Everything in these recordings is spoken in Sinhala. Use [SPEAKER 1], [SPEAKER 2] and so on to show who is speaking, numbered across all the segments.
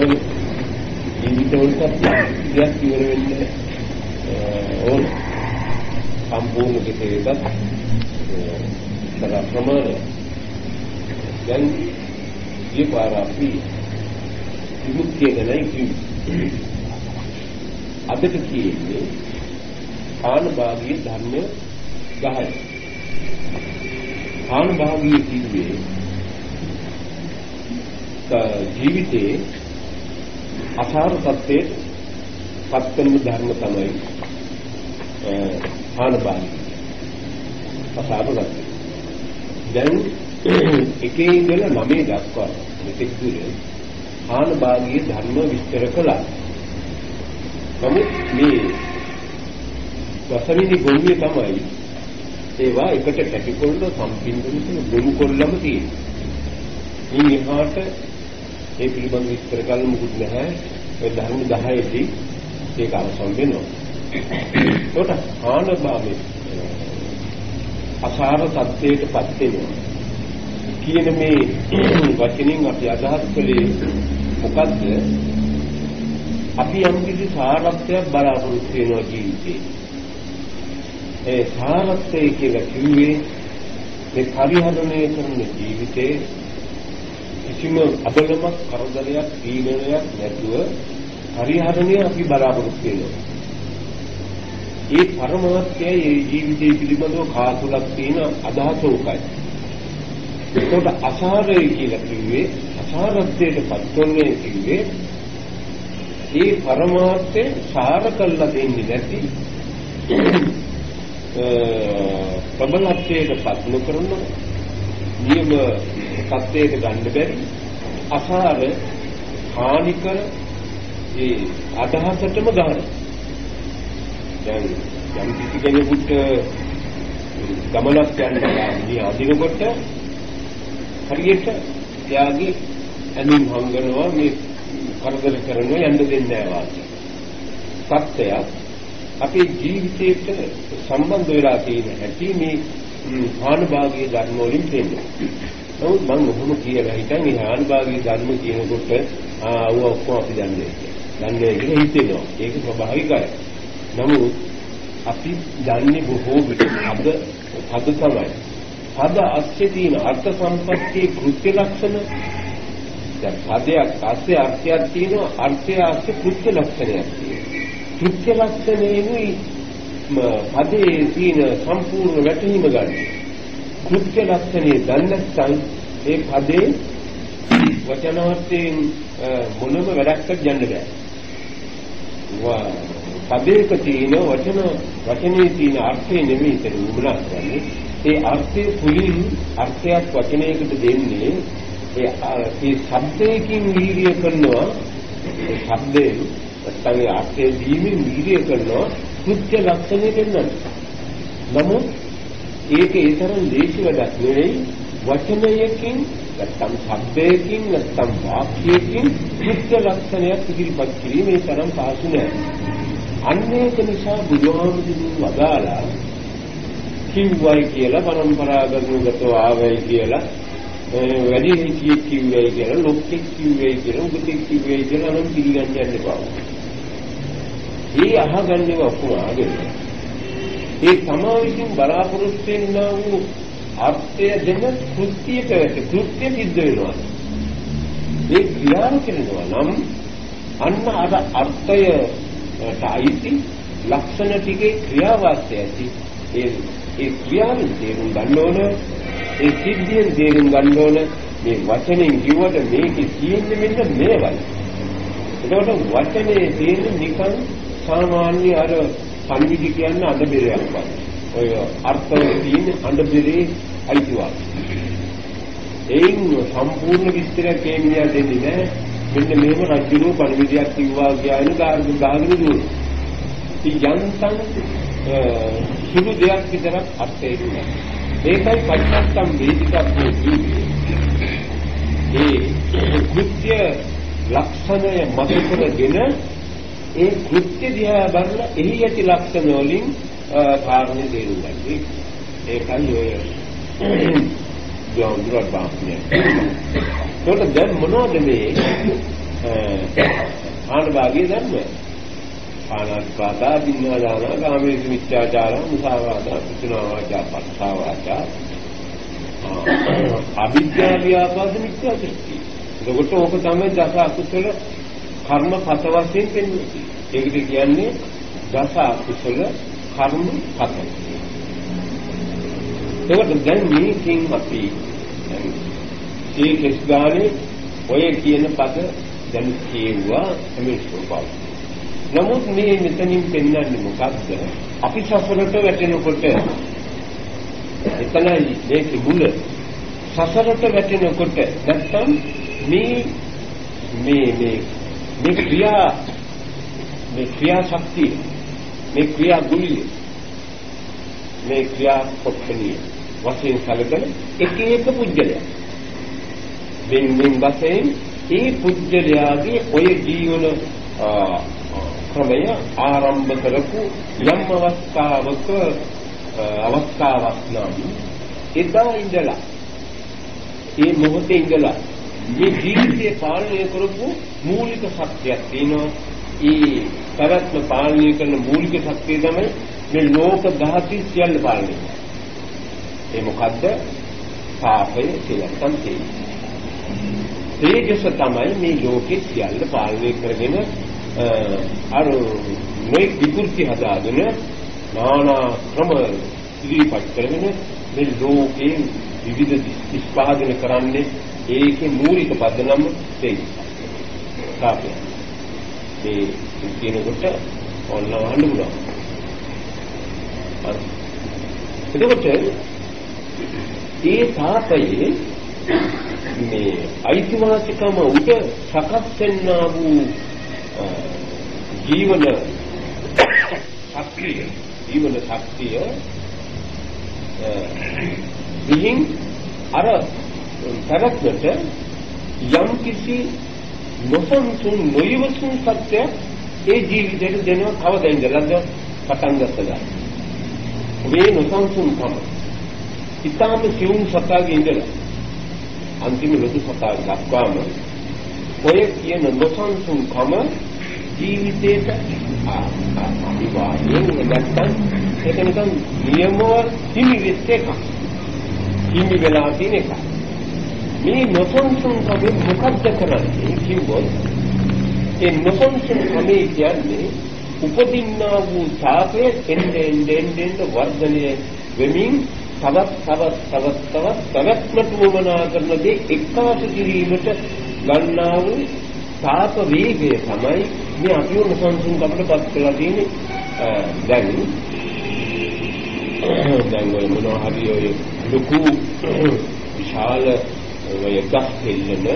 [SPEAKER 1] අනිවාර්යයෙන්ම ජීවිතවලට දෙයක් ඉවර වෙන්න ඕන. සම්පූර්ණ කෙසේ වෙතත් තර ප්‍රමාණය. දැන් මේ පාර අපි විමුක්තිය ගැනයි කිව්වේ. අදට කියන්නේ ආන භාගී ධර්ම 10යි ආන භාගී කිව්වේ ජීවිතේ අසාර තත්ත්වයේ පත්වෙන ධර්ම තමයි ආනපානයි. අසාර තත්ත්වය. දැන් එකේ ඉඳලා නවයේ දක්වා මෙතෙක් දුර ආනභාගීය ධර්ම විස්තර කළා. නමුත් මේ දසමිනි ගොන්නේ තමයි ඒවා එකට කැටිකොල්ල සම්පින්දන ගොනු කොල්ලම තියෙන්නේ. මේ එහාට ඒ පිළිබඳ විස්තර කරන්න මුකුත් නැහැ. ඒ ධර්ම 10දී ඒක අවසන් වෙනවා. ඒකට ආනභාවයේ අසාර தත්ත්වයටපත් වෙනවා. කියන මේ වචنين අපි අදහස් කළේ මොකද්ද? අපි යම් කිසි සාරත්වයක් බලාපොරොත්තු වෙනවා ජීවිතේ. ඒ සාරත්වය කියලා කිව්වේ මේ පරිහරණය කරන ජීවිතේ කිසිම අබලමක් කරදරයක් පීඩනයක් නැතුව පරිහරණය අපි බලාපොරොත්තු වෙනවා. ඒ පරමාර්ථයයි ඒ ජීවිතය පිළිබඳව කාතුලක් තියෙන අදහස උකයි. ඒකට අසාරය කියලා කිව්වේ අසාරත්වයට පත්වන්නේ කිව්වේ ඒ පරමාර්ථය සාර කළා දෙන්නේ නැති ප්‍රබලත්වයට පත් නොකරන නියම තත්ත්වයට ගන්න බැරි අසාර හානි කර ඒ අදහසටම ගන්න. දැන් යම් කිසි කෙනෙකුට ගමනක් යන්න ගියා අදිනකොට හරියට එයාගේ ඇඳුම් හංගනවා මේ කරදර කරනවා යන්න දෙන්නේ නැහැ සත්‍යයක් අපේ ජීවිතයට සම්බන්ධ වෙලා තියෙන හැටි මේ ආනුභාගීය ධර්ම වලින් තේන්නේ. නමුත් මම ඔහොම කියලා හිතන් මේ ආනුභාගීය ධර්ම කියනකොට ආ අව ඔක්කොම අපි දන්නේ. දන්නේ කියලා හිතෙනවා. ඒක ස්වභාවිකයි. නමුත් අපි දන්නේ බොහෝ විට අද අද තමයි. පද අස්සේ තියෙන අර්ථ සම්පත්තියේ කෘත්‍ය ලක්ෂණ දැන් පදයක් අස්සේ අර්ථයක් තියෙනවා අර්ථය අස්සේ කෘත්‍ය ලක්ෂණයක් තියෙනවා. කෘත්‍ය ලක්ෂණයේයි පදේ තියෙන සම්පූර්ණ වැටහීම ගන්න. කෘත්‍ය ලක්ෂණය දන්නේ නැත්නම් ඒ පදේ වචන වශයෙන් මොනම වැඩක්වත් යන්න බෑ. වා පදේක තියෙන වචන වචනේ තියෙන අර්ථය නෙමෙයි ඒක උගලා කියන්නේ. ඒ අර්ථය තුලින් අර්ථයක් වචනයකට දෙන්නේ ඒ ඒ શબ્දයකින් වීර්ය කරනවා ඒ શબ્දයෙන් නැත්නම් ඒ අර්ථය දීමේ වීර්ය කරනවා කෘත්‍ය ලක්ෂණය දෙන්නවා. නමුත් ඒක ඒ තරම් ලේසි වැඩක් නෙවෙයි වචනයකින් නැත්නම් શબ્දයකින් නැත්නම් වාක්‍යයකින් කෘත්‍ය ලක්ෂණයක් ඉදිරිපත් කිරීමේ තරම් පහසු නෑ. අන්න ඒක නිසා බුදුහාමුදුරුවෝ වදාලා කිව්වයි කියලා පරම්පරාගතව ආවයි කියලා වැඩි හිතියෙක් කිව්වයි කියලා ලොක්ෙක් කිව්වයි කියලා උගතෙක් කිව්වයි කියලා නම් පිළිගන්න යන්න එපා. ඒ අහගන්නේ ඔක්කොම ආගෙන. ඒ තමා විසින් බලාපොරොත්තු වෙනා වූ අර්ථය දෙන කෘත්‍යයට කෘත්‍ය සිද්ධ වෙනවා. ඒ ක්‍රියාව කරනවා නම් අන්න අර අර්ථයට අයිති ලක්ෂණ ටිකේ ක්‍රියාවාස්තය ඇති. ඒ ඒ ක්‍රියාවෙන් තේරුම් ගන්න ඕන ඒ සිද්ධියෙන් තේරුම් ගන්න ඕන මේ වචනෙන් කිව්වට මේකේ තියෙන්නේ මෙන්න මේවයි. එතකොට වචනේ තියෙන්නේ නිකන් සාමාන්‍ය අර පණිවිඩ කියන්නේ අඬ බෙරයක් වගේ. ඔය අර්ථවල තියෙන අඬ බෙරේ අයිතිවාසිකම්. ඒයින් සම්පූර්ණ විස්තරයක් කියන්නේ දෙන්නේ නැහැ. මෙන්න මේව රජුගේ පණිවිඩයක් කිව්වා කියන ගාගෙන ගාගෙන දුවන. යන්තම් සුළු දෙයක් විතරක් අර්ථය දුන්නා. ඒකයි පරිසත්තම් වේදිකත්වයේ කිව්වේ. ඒ කෘත්‍ය ලක්ෂණය මත කරගෙන ඒ කෘත්‍ය දිහා බලලා එහි ඇති ලක්ෂණ වලින් කාරණේ තේරුම් ගන්න. ඒකයි ඔය ජෝන්දුරත් බාස්නේ. ඒකට දැන් මොනවද මේ ආනභාගයේ ධර්ම. පානාතිපාතා දින්නාදාන කාමයේ මිත්‍යාචාර මුසාවාදා කුතුනා වාචා පස්සා වාචා අවිද්‍යා ව්‍යාපාද මිත්‍යා දෘෂ්ටි. එතකොට ඕක තමයි දස අකුසල කර්ම පත වශයෙන් පෙන්වන්නේ. ඒකද කියන්නේ දස අකුසල කර්ම පත. ඒකට දැන් මේකෙන් අපි ඒ කෙස් ගානේ ඔය කියන පද දැන් කියුවා මේ ස්වභාවය. නමුත් මේ මෙතනින් පෙන්වන්නේ මොකක්ද? අපි සසරට වැටෙනකොට එතනයි මේක මුල සසරට වැටෙනකොට නැත්තම් මේ මේ මේ මේ ක්‍රියා මේ ක්‍රියා ශක්තිය මේ ක්‍රියා ගුලිය මේ ක්‍රියා පොක්ෂණිය වශයෙන් සැලකෙන එක එක පුජ්‍යලයක්. වෙන වෙන වශයෙන් ඒ පුජ්‍යලයාගේ ඔය ජීවන ක්‍රමය ආරම්භ කරපු යම් අවස්ථාවක අවස්ථාවක් නම් එදා ඉඳලා ඒ මොහොතේ ඉඳලා මේ ජීවිතය පාලනය කරපු මූලික සත්‍යයක් තියෙනවා. ඒ පැවැත්ම පාලනය කරන මූලික සත්‍යය තමයි මේ ලෝක ධාතු සියල්ල පාලනය කරන්නේ. ඒ මොකද්ද? පාපය කියලා තමයි. තේජස තමයි මේ ලෝකේ සියල්ල පාලනය කරගෙන අර මේ විකෘති හදාගෙන නානා ක්‍රම ඉදිරිපත් කරගෙන මේ ලෝකේ විවිධ නිෂ්පාදනය කරන්නේ ඒකේ මූලික පදනම දෙයි. කාපය. මේ කියනකොට ඔන්න වහන්න පුළුවන්. එතකොට ඒ තාපයේ මේ අයිතිවාසිකම උඩ සකස් වෙන්නා වූ ජීවන ශක්තිය ජීවන ශක්තිය විහිං අර පැවැත්මට යම් කිසි නොසන්සුන් නොයවසුන් සත්‍ය ඒ ජීවිතයට දෙනවා කවදා ඉඳලාද පටන් ගත්තද මේ නොසන්සුන්කම ඊටාම සියුම් සතාගේ ඉඳලා අන්තිම ලොකු සතා දක්වාම ඔය කියන නොසන්සුන්කම ජීවිතේට අනිවාර්යයෙන් නැත්තම් ඒක නිකන් නියමව හිමි වෙච්ච එකක්. හිමි වෙලා තියෙන එකක්. මේ නොසන්සුන්කම මොකක්ද කරන්නේ කිව්වොත් ඒ නොසන්සුන්කම කියන්නේ උපදින්නා වූ ඡාපය එන්නේ එන්නේ වර්ධනය වෙමින් තවත් තවත් තවත් තවත් පැවැත්මට වමනා කරන දේ එක්කාසු කිරීමට ගන්නා වූ තාප වේගය තමයි මේ අපිව නොසන්සුන් අපිට පත් කරලා තියෙන්නේ දැන් දැන් ඔය මොනවා හරි ඔය ලොකු විශාල ඔය ගස් දෙල්ලන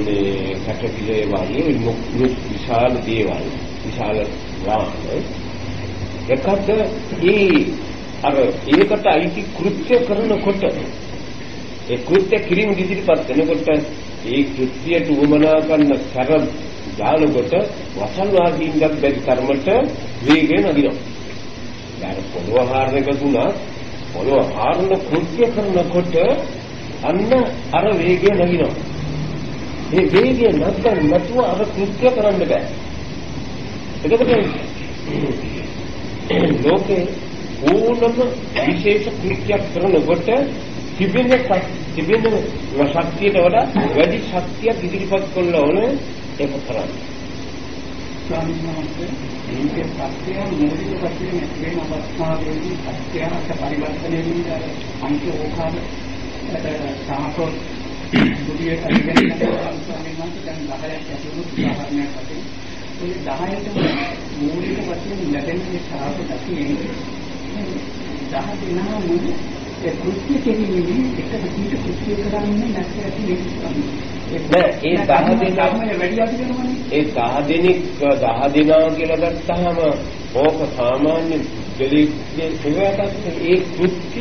[SPEAKER 1] මේ කටපිලේ වගේ ලොකු විශාල දේවල් විශාල වාහන එකද ඒ අර ඒකට අයිති කෘත්‍ය කරනකොට ඒ කෘත්‍ය කිරීම ඉදිරිපත් වෙනකොට ඒ කෘත්‍යයට උවමනා කරන කර දානකොට වසල් වාදීන්වත් බැරි තරමට වේගය නගිනවා. දැන් පොළොව හාරන එක තුනක් පොළොව හාරන කෘත්‍ය කරනකොට අන්න අර වේගය නගිනවා. මේ වේගය නැත්නම් නැතුව අර කෘත්‍ය කරන්න බෑ. එතකොට ලෝකේ ඕනම විශේෂ කෘත්‍යයක් කරනකොට තිබෙන තිබෙන ශක්තියට වඩා වැඩි ශක්තියක් ඉදිරිපත් කළ ඕනේ ඒක කරන්නේ.
[SPEAKER 2] ස්වාමීන් වහන්සේ මේකේ සත්‍යය මූලික වශයෙන් වෙන අවස්ථාවේදී සත්‍යයට පරිවර්තනය වෙන අංක ඕකාර සාහසෝ දුරිය කරගෙන යනවා ස්වාමීන් වහන්සේ දැන් 10ක් ඇතුළු උදාහරණයක් වශයෙන් ඒ 10ට මූලික වශයෙන් ලැබෙන මේ සාහස දකින්නේ 10 දෙනා මුළු ඒ කෘත්‍ය කෙරෙන්නේ එක විදිහට කෘත්‍ය කරන්නේ නැත්නම් ඇති වෙන්නේ
[SPEAKER 1] නෑ ඒ 10 දෙනා ඒ 10 දෙනෙක් 10 දෙනා කියලා ගත්තාම ඕක සාමාන්‍ය දෙලිගේ ඉවකට ඒ කෘත්‍ය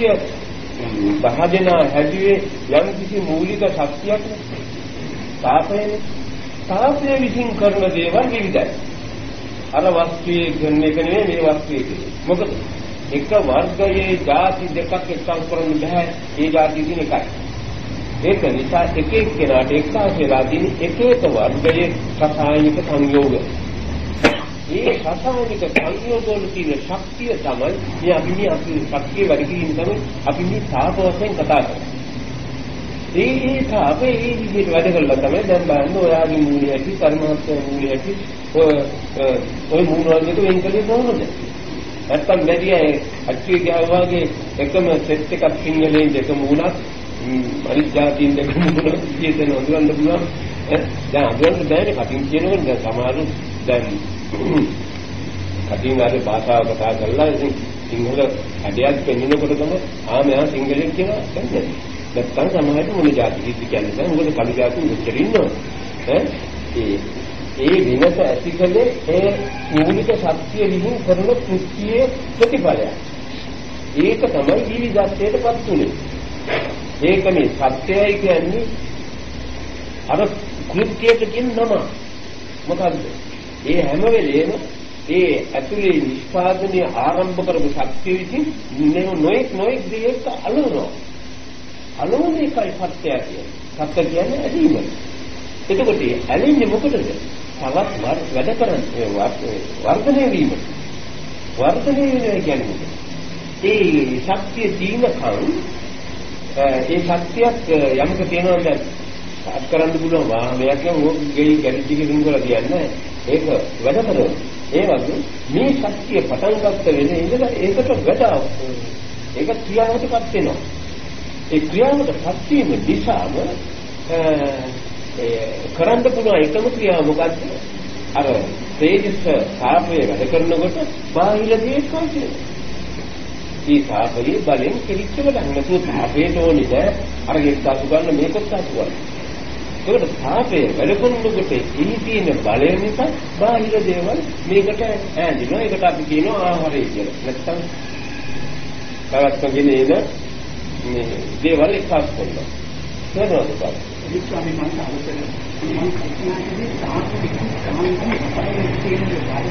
[SPEAKER 1] 10 දෙනා හැදුවේ යම් කිසි මූලික ශක්තියක් තාපයේ තාපයේ විසින් කරන දේවල් විවිධයි. අර වස්තුවේ කරන එක නෙමෙයි මේ වස්තුවේ කියන්නේ මොකද එක වර්ගයේ ಜಾති දෙකක් එක්සම් කරන්න බෑ. ඒ ಜಾති දින එකයි. ඒක නිසා එක එක්කෙනාට එක්කාස වෙලා තියෙන එක එක වර්ගයේ රසායනික සංයෝග. ඒ රසායනික සංයෝග වල තියෙන ශක්තිය තමයි මේ අපි මේ අපි ශක්තිය වැඩි කිරීම තමයි අපි මේ තාප වශයෙන් කතා කරන්නේ. ඒ ඒ තාපේ ඒ විදිහට වැඩ කළා තමයි දැන් බලන්න ඔයාගේ මූලිය ඇති කර්මහත්ය මූලිය ඇති ඔය ඔය මූල වර්ගයට වෙන් කළේ කොහොමද? නැත්තම් වැඩි අය අච්චුවේ ගහවාගේ එකම සෙට් එකක් සිංහලෙන් දෙක මූලක් අනිත් જાතියින් දෙක මුදුන කියන හඳුනන්න පුළුවන් දැන් අඳුරන්න බෑනේ කටින් කියනකොට දැන් සමහරු දැන් කටින් ආයේ භාෂාව කතා කරලා ඉතින් සිංහල හැඩයක් පෙන්වනකොට තමයි ආ මෙයා සිංහලෙන් කියලා කියන්නේ. නැත්තම් සමහරට මොන જાති කිසි කියන්නේ නැහැ. මොකද කළු જાති මෙච්චර ඉන්නවා. ඈ? ඒ ඒ විනස ඇතිකලේ ඒ මූලික ශක්තිය විහිං කරන කෘත්‍යයේ ප්‍රතිඵලයක්. ඒක තමයි ජීවිතයටපත් උනේ. ඒක මේ සත්‍යයයි කියන්නේ අර කෘත්‍යයට කියන නම. මොකද්ද? ඒ හැම වෙලේම ඒ ඇතුලේ නිෂ්පාදනය ආරම්භ කරපු ශක්තිය විසින් නොයෙක් නොයෙක් දෙයක අලුනවා. අලුන එකයි සත්‍යය කියන්නේ. සත්‍ය කියන්නේ ඇලීම. එතකොට ඇලෙන්නේ මොකටද? තවත් වැඩ කරන්නේ වර්ධනය වීම. වර්ධනය වෙනවා කියන්නේ මොකද? ඒ ශක්තිය දීනකම් ඒ ශක්තියක් යමක තියෙනවා දැන් පාස් කරන්න පුළුවන් වාහනයක් නම් ඕක ගෙයි ගැරේජ් එකේ දුන්න කරලා තියන්නේ. ඒක වැඩ කරනවා ඒ වගේ මේ ශක්තිය පටන් ගත්ත වෙලේ ඉඳලා ඒකට වැඩ ඒක ක්‍රියාවටපත් වෙනවා. ඒ ක්‍රියාවටපත් වීම දිශාම කරන්න පුළුවන් එකම ක්‍රියාව මොකද්ද? අර තේජස් තාපය වැඩ කරනකොට බාහිර දේ කවුද ඒ තාපයේ බලෙන් කෙලිච්ච වැඩක්. නැතුව තාපයට ඕනේ නෑ. අර ගෙත් අසු ගන්න මේකත් අසු ගන්න. ඒකට තාපයේ වැඩකුණුකොට එහි තියෙන බලය නිසා බාහිර දේවල් මේකට ඈඳිනවා. ඒකට අපි කියනවා ආහාරය කියලා. නැත්තම් පැවැත්මගෙන එන මේ දේවල් එක්කාස් කරනවා. නේද බා?
[SPEAKER 2] ඒක අපි මම අවසර මම කල්පනා කරේ තාපයේ සාමාන්‍යයෙන් තියෙන දේවල්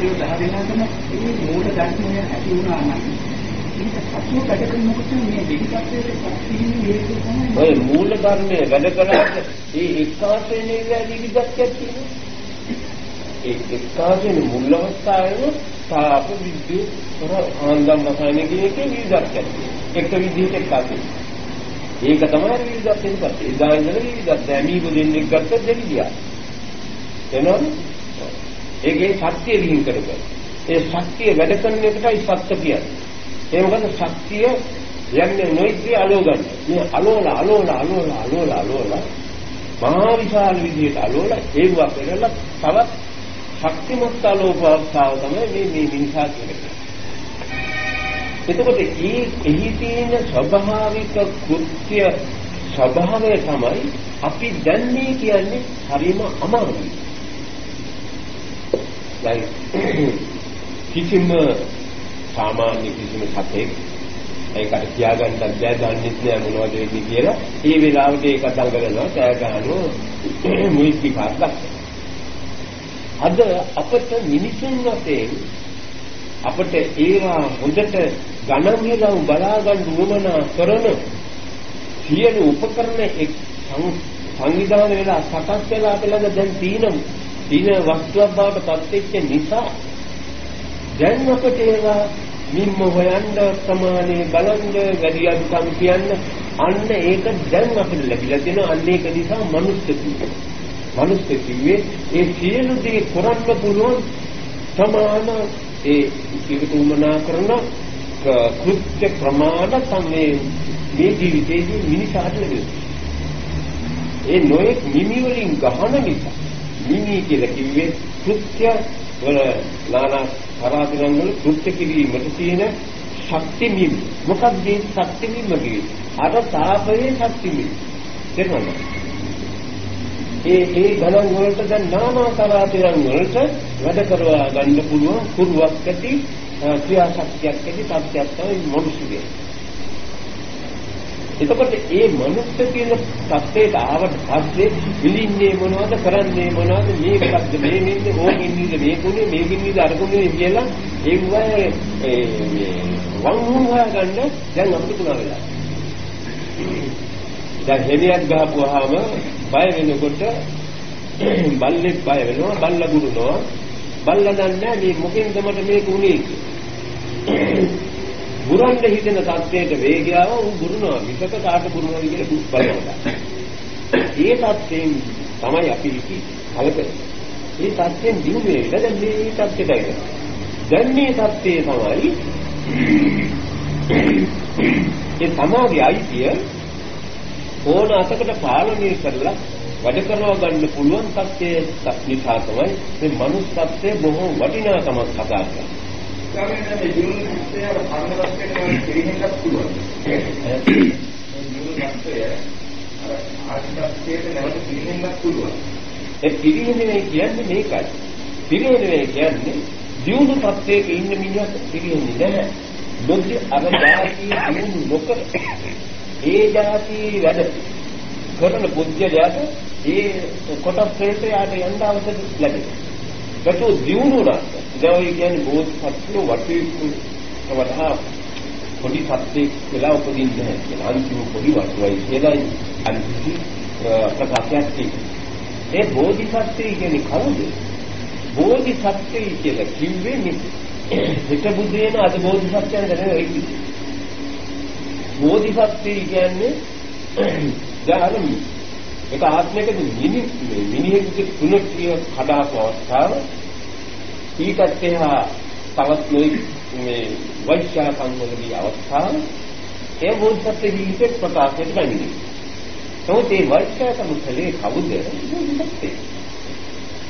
[SPEAKER 2] ඒ දහ දෙනාටම මේ මූල ධර්මය ඇති වුණා නම් ඒක පසුව වැඩ කරනකොට මේ දෙවිපත්යේ පස්තිහින් මේක තමයි
[SPEAKER 1] ඔය මූල ධර්මයේ වැඩ කළාට ඒ එක්කාසයෙන් ඉඳලා විවිධත්වයක් තියෙනවා. ඒ එක්කාසයෙන් මුල් අවස්ථාවේ තාප විද්‍යුත් තොර ආන්දම් රසායනික එකේ විවිධත්වයක් එක විදිහට එක්කාසයෙන් ඒක තමයි විවිධත්වයෙන් පස්සේ එදා ඉඳලා විවිධත්වය දැමීම දෙන්නෙක් ගත්ත දෙවිදියා එනවනේ? ඒකේ ශක්තිය විහිං කරගන්න. ඒ ශක්තිය වැඩ කරන එකටයි සත්‍ය කියන්නේ. ඒ මොකද ශක්තිය යන්නේ නොයිත්‍රි අලෝ ගන්න. මේ අලෝල අලෝල අලෝල අලෝල අලෝල මහා විශාල විදියට අලෝල ඒව පෙරලා තවත් ශක්තිමත් අලෝපාවස්ථාව තමයි මේ මේ මිනිසා කියන්නේ. එතකොට ඒ එහි තියෙන ස්වභාවික කෘත්‍ය ස්වභාවය තමයි අපි දැන් මේ කියන්නේ හරිම අමාරුයි. දැන් කිසිම සාමාන්‍ය කිසිම සතෙක් ඒකට කියාගන්නත් බෑ දන්නේ නැහැ මොනවද වෙන්නේ කියලා. ඒ වෙලාවට ඒක දඟලනවා කෑ ගන්නවා මුයික් කාර්යයක්. අද අපට මිනිසුන් වශයෙන් අපට ඒවා හොඳට ගණන් වෙලා බලා ගන්න උවමනා කරන සියලු උපකරණ එක් සංවිධානය වෙලා සකස් වෙලා අපලඟ දැන් තියෙනවා දින වස්තුවක් බවට පත් වෙච්ච නිසා දැන් අපට ඒවා මිම්ම හොයන්න ප්‍රමාණය බලන්න වැඩි අඩුකම් කියන්න අන්න ඒක දැන් අපිට ලැබිලා තියෙන අන්න ඒක නිසා මනුස්ස කිව්වේ මනුස්ස කිව්වේ ඒ සියලු දේ කරන්න පුළුවන් සමාන ඒ ඉතිතුමනා කරන කෘත්‍ය ප්‍රමාණ තමයි මේ ජීවිතයේදී මිනිසාට ලැබෙන්නේ ඒ නොයෙක් මිමි වලින් ගහන නිසා නිමි කියලා කිව්වේ කෘත්‍ය වල නානා පරාධිරන් වල කෘත්‍ය කිරීමට තියෙන ශක්ති මිම් මොකක්ද මේ ශක්ති මිම් කියන්නේ අර තාපයේ ශක්ති මිම් තේරුණාද? ඒ ඒ ගණන් වලට දැන් නානා පරාධිරන් වලට වැඩ කරවා ගන්න පුළුවන් කුරුවක් ඇති ක්‍රියාශක්තියක් ඇති තත්ත්වයක් තමයි මොනුසුගේ එතකොට ඒ මනුස්ස කියන தත්ත්වයට ආවට පස්සේ විලින්නේ මොනවද කරන්නේ මොනවද මේ මොකද්ද මේ මෙන්නේ ඕකින් නේද මේ කුනේ මේකින් නේද අර කුනේ කියලා ඒ වගේ මේ වංගු හොයාගන්න දැන් අපිට පුළුවන් වෙලා. දැන් හෙලියක් ගහපුවාම බය වෙනකොට බල්ලෙක් බය වෙනවා බල්ලා ගුරුනවා බල්ලා දන්නේ මේ මොකෙන්ද මට මේක උනේ ගුරන්න හිතෙන තත්ත්වයට වේගයව උ ගුරුනවා. විසක කාට ගුරුනවා කියලා බලනවා. ඒ තත්ත්වයෙන් තමයි අපි ඉති කලක ඒ තත්ත්වයෙන් දිනු වේලා දැන් මේ තත්ත්වයටයි දැන් මේ තත්ත්වයේ තමයි ඒ සමාධිය අයිතිය ඕන අතකට පාලනය කරලා වැඩ කරව ගන්න පුළුවන් තත්ත්වයේ නිසා තමයි මේ මනුස්සත්වයේ බොහෝ වටිනාකමක් කතා කරන්නේ.
[SPEAKER 2] ඒ ජීවන සත්‍යය ආර්ථිකත්වයට නැවත පිළිහෙන්නත් පුළුවන්.
[SPEAKER 1] ඒ පිළිහෙන්නේ කියන්නේ මේකයි. පිළිහෙන්නේ කියන්නේ ජීවන සත්‍යයක ඉන්න මිනිහට පිළිහෙන්නේ නැහැ. නොදි අර જાති දිනු නොකර ඒ જાති වැඩ කරන පුද්ගලයාට ඒ කොටස් දෙකේ යාට යන්න අවසර ලැබෙනවා. ඒකෝ දිනුනා. දැන් ඔය කියන්නේ බෝධිසත්ව වටේ වඩා පොඩි සත්‍යෙක් වෙලා උපදින්නේ නැහැ කියලා. අන්තිම පොඩි වටුවයි කියලා අන්තිම ප්‍රකාශයක් තියෙනවා. ඒ බෝධිසත්වය කියන්නේ කවුද? බෝධිසත්වය කියලා කිව්වේ මේ හිත බුද්ධ වෙන අද බෝධිසත්වයන් දැනෙන ඒක. බෝධිසත්වය කියන්නේ දැන් ඒක ආත්මයක මිනි මිනිහෙකුගේ තුනකිය කඩාපු අවස්ථාව ඊටත් එහා තවත් නොයි මේ වෛශ්‍යා සංවලදී අවස්ථාව ඒ බෝධිසත්ව ජීවිතේ ප්‍රකාශයට ගන්නේ. නමුත් ඒ වෛශ්‍යා සමුඛලේ කවුද?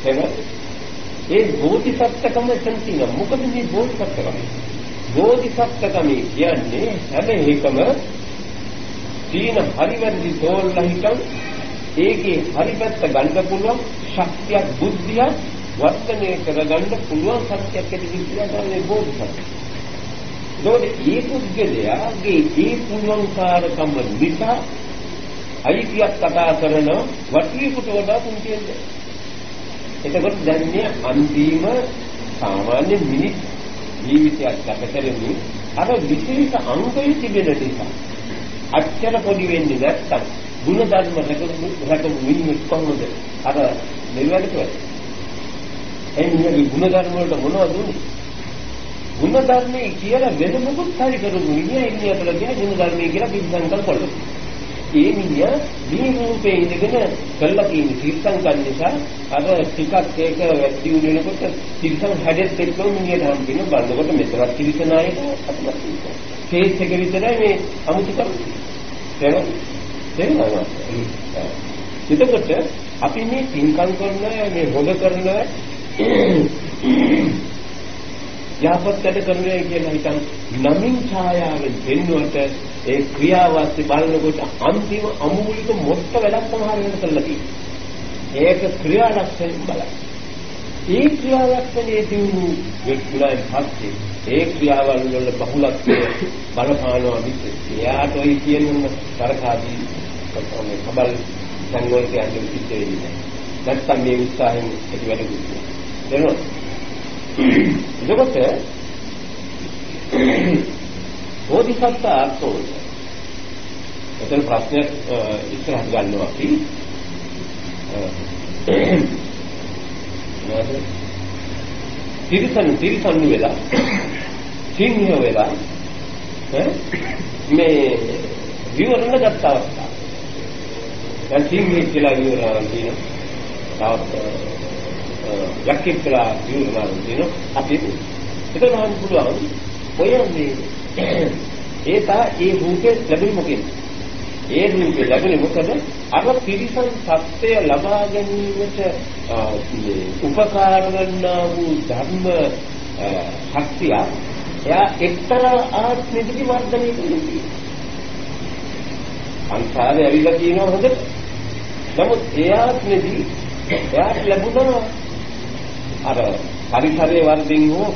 [SPEAKER 1] එහෙනම් ඒ බෝධිසත්වකම සම්පූර්ණ මොකද මේ බෝධිසත්වකම? බෝධිසත්වකම කියන්නේ හැම එකම තීන හරිවැරදි තෝල්ලා හිටන් ඒකේ හරි පැත්ත ගන්න පුළුවන් ශක්තියක් බුද්ධියක් වර්ධනය කරගන්න පුළුවන් සත්‍යයක් ඇති විද්‍යාවේ බෝධිසත්ව. ඒකෝට ඒ පුද්ගලයාගේ ඒ පුළුවන්කාරකම නිසා අයිතියක් කතා කරන වටීකට වඩා පුංචිද. එතකොට දැන් මේ අන්තිම සාමාන්‍ය මිනිස් ජීවිතයක් ගත කරමින් අර විශේෂ අංගය තිබෙන නිසා අච්චර පොඩි වෙන්නේ නැත්තම් ಗುಣ ධර්ම රැකගමු රැකගමු මිනිස් කොහොමද අර නිර්වැඩ කරන්නේ එන්නේ ගුණ ධර්ම වලට මොනවද උනේ? ගුණ ධර්මයේ කියලා වෙන මොකුත් හරි කරමු. ඉන්නේ ඉන්නේ අපල කියන ගුණ ධර්මයේ කියලා පිළිසංකල් කරලා. ඒ මිනිහා මේ රූපේ ඉඳගෙන කළා කියන තීර්ථංකල් නිසා අර ටිකක් ඒක වැඩි වෙනකොට තීර්ථං හැදෙත් එක්කම මිනිහට හම් වෙන බලනකොට මෙතනක් තීර්ථනායක අතවත් තීර්ථ. කේස් එක විතරයි මේ අමුතු කරන්නේ. තේරුණාද? එතකොට අපි මේ පින්කම් කරන මේ හොද කරන යහපත් වැඩ කරනවා කියලා හිතන් නමින් ඡායාවෙන් දෙන්නුවට ඒ ක්‍රියාවාස්ති බලනකොට අන්තිම අමූලික මොට්ට වැඩක් සමහර වෙන කළා තියෙනවා. ඒක ක්‍රියා ලක්ෂණ බලයි. ඒ ක්‍රියා ලක්ෂණයේ දිනු වෙක්ුණාන් පස්සේ ඒ ක්‍රියාවල් වල බහුලත්වය බලපානවා මිස එයාට ඔය කියන තරකාදී මේ කබල් සංගෝල් කියන්නේ සිද්ධ වෙන්නේ නැහැ. නැත්තම් මේ උත්සාහයෙන් ඒක වැඩ දුන්නා. තේරුණාද? එතකොට බෝධිසත්ව අර්ථෝ එතන ප්‍රශ්නයක් ඉස්සරහට ගන්නවා අපි තිරිසන් තිරිසන් වෙලා සිංහ වෙලා මේ විවරණ ගත්ත අවස්ථාව දැන් සිංහෙක් කියලා විවරණ තියෙනවා. තවත් යක්කෙක් කියලා විවරණ දෙනවා අපි ඒක නම් පුළුවන් ඔය මේ ඒතා ඒ රූපේ ලැබෙන්නේ මොකෙන්ද? ඒ රූපේ ලැබෙන්නේ මොකද? අර පිරිසන් සත්‍යය ලබා ගැනීමට උපකාර වන්නා වූ ධර්ම ශක්තිය එයා එක්තරා ආත්මෙදී වර්ධනය කරනවා සංසාරේ ඇවිල්ලා කියනවා හොඳට. නමුත් ඒ ආත්මෙදී එයාට ලැබුණා අර පරිසරයේ වර්ධින් හෝ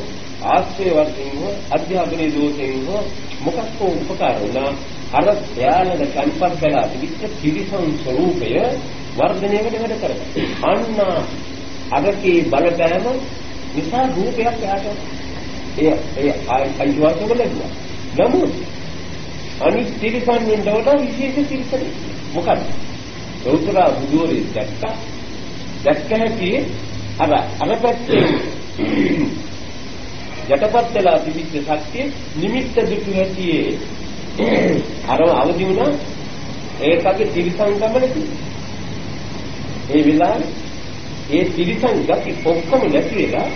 [SPEAKER 1] ආශ්‍රය වර්ධින් හෝ අධ්‍යාපනයේ දෝෂයෙන් හෝ මොකක් හෝ උපකාර වුණා අර යාලද කන්පත් වෙලා තිබිච්ච පිරිසන් ස්වરૂපය වර්ධනයකට වැඩ කරනවා අන්න අගකේ බලපෑම නිසා රූපයක් යාට ඒ ඒ අයිතිවාසිකම ලැබුණා නමුත් අනිත් තිරිසන් වෙන්න වඩා විශේෂ තිරිසනෙක්. මොකද? ලෞතර බුදුරේ දැක්කා. දැක්ක හැටි අර අර පැත්තේ යටපත් වෙලා තිබිච්ච සත්‍ය නිමිත්ත දුටු හැටියේ අර අවදි වුණා ඒකගේ තිරිසංගම නැති. ඒ වෙලාවේ ඒ තිරිසං ගති ඔක්කොම නැති වෙලා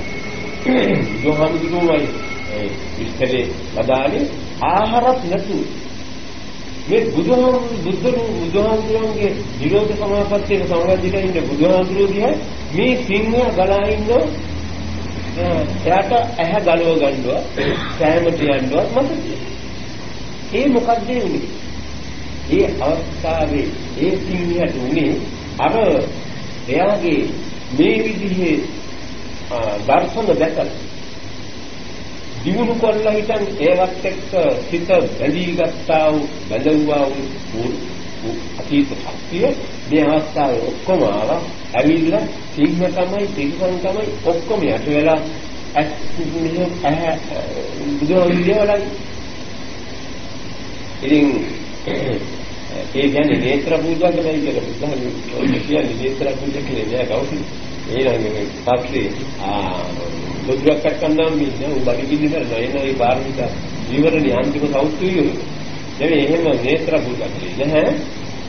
[SPEAKER 1] යෝහාමුදුරුවෝයි ඉස්තරේ බදානේ ආහාරත් නැතු මේ බුදුහාමුදුරු බුද්ධරු බුදුහාමුදුරන්ගේ නිරෝධ සමාපත්තියේ සංගතික ඉන්න බුදුහාමුදුරුවෝ දිහා මේ සිංහ බලා ඉන්න එයාට ඇහැ ගලව ගන්නවා සෑමට යන්නවත් මතකයි ඒ මොකද්ද උනේ ඒ අවස්ථාවේ ඒ සිංහයට උනේ අර එයාගේ මේ විදිහේ දර්ශන දැකලා දිනුණු කරලා හිටන් ඒවත් එක්ක සිත බැඳී ගත්තා වූ බැඳුවා වූ අතීත ශක්තිය මේ අවස්ථාවේ ඔක්කොම ආවා. ඇවිල්ලා සිංහ තමයි තිරිසන් තමයි ඔක්කොම යට වෙලා ඇස් මෙහෙම ඇහැ බුදුහාමුදුරුවෝ ඉතින් ඒ කියන්නේ නේත්‍ර පූජා කරනවා කියලා බුදුහාමුදුරුවෝ කියන්නේ නේත්‍ර පූජා කියන්නේ නෑ කවුරුද ඊළඟ පස්සේ ආ බුදුරක් කන්නම් ඉන්න උඹගේ පිළිද කරනවා එන ඒ පාරමිත විවරණේ අන්තිම සෞත්වියෝ නෙවෙයි එහෙම නේත්‍ර පූජා කරන්නේ නැහැ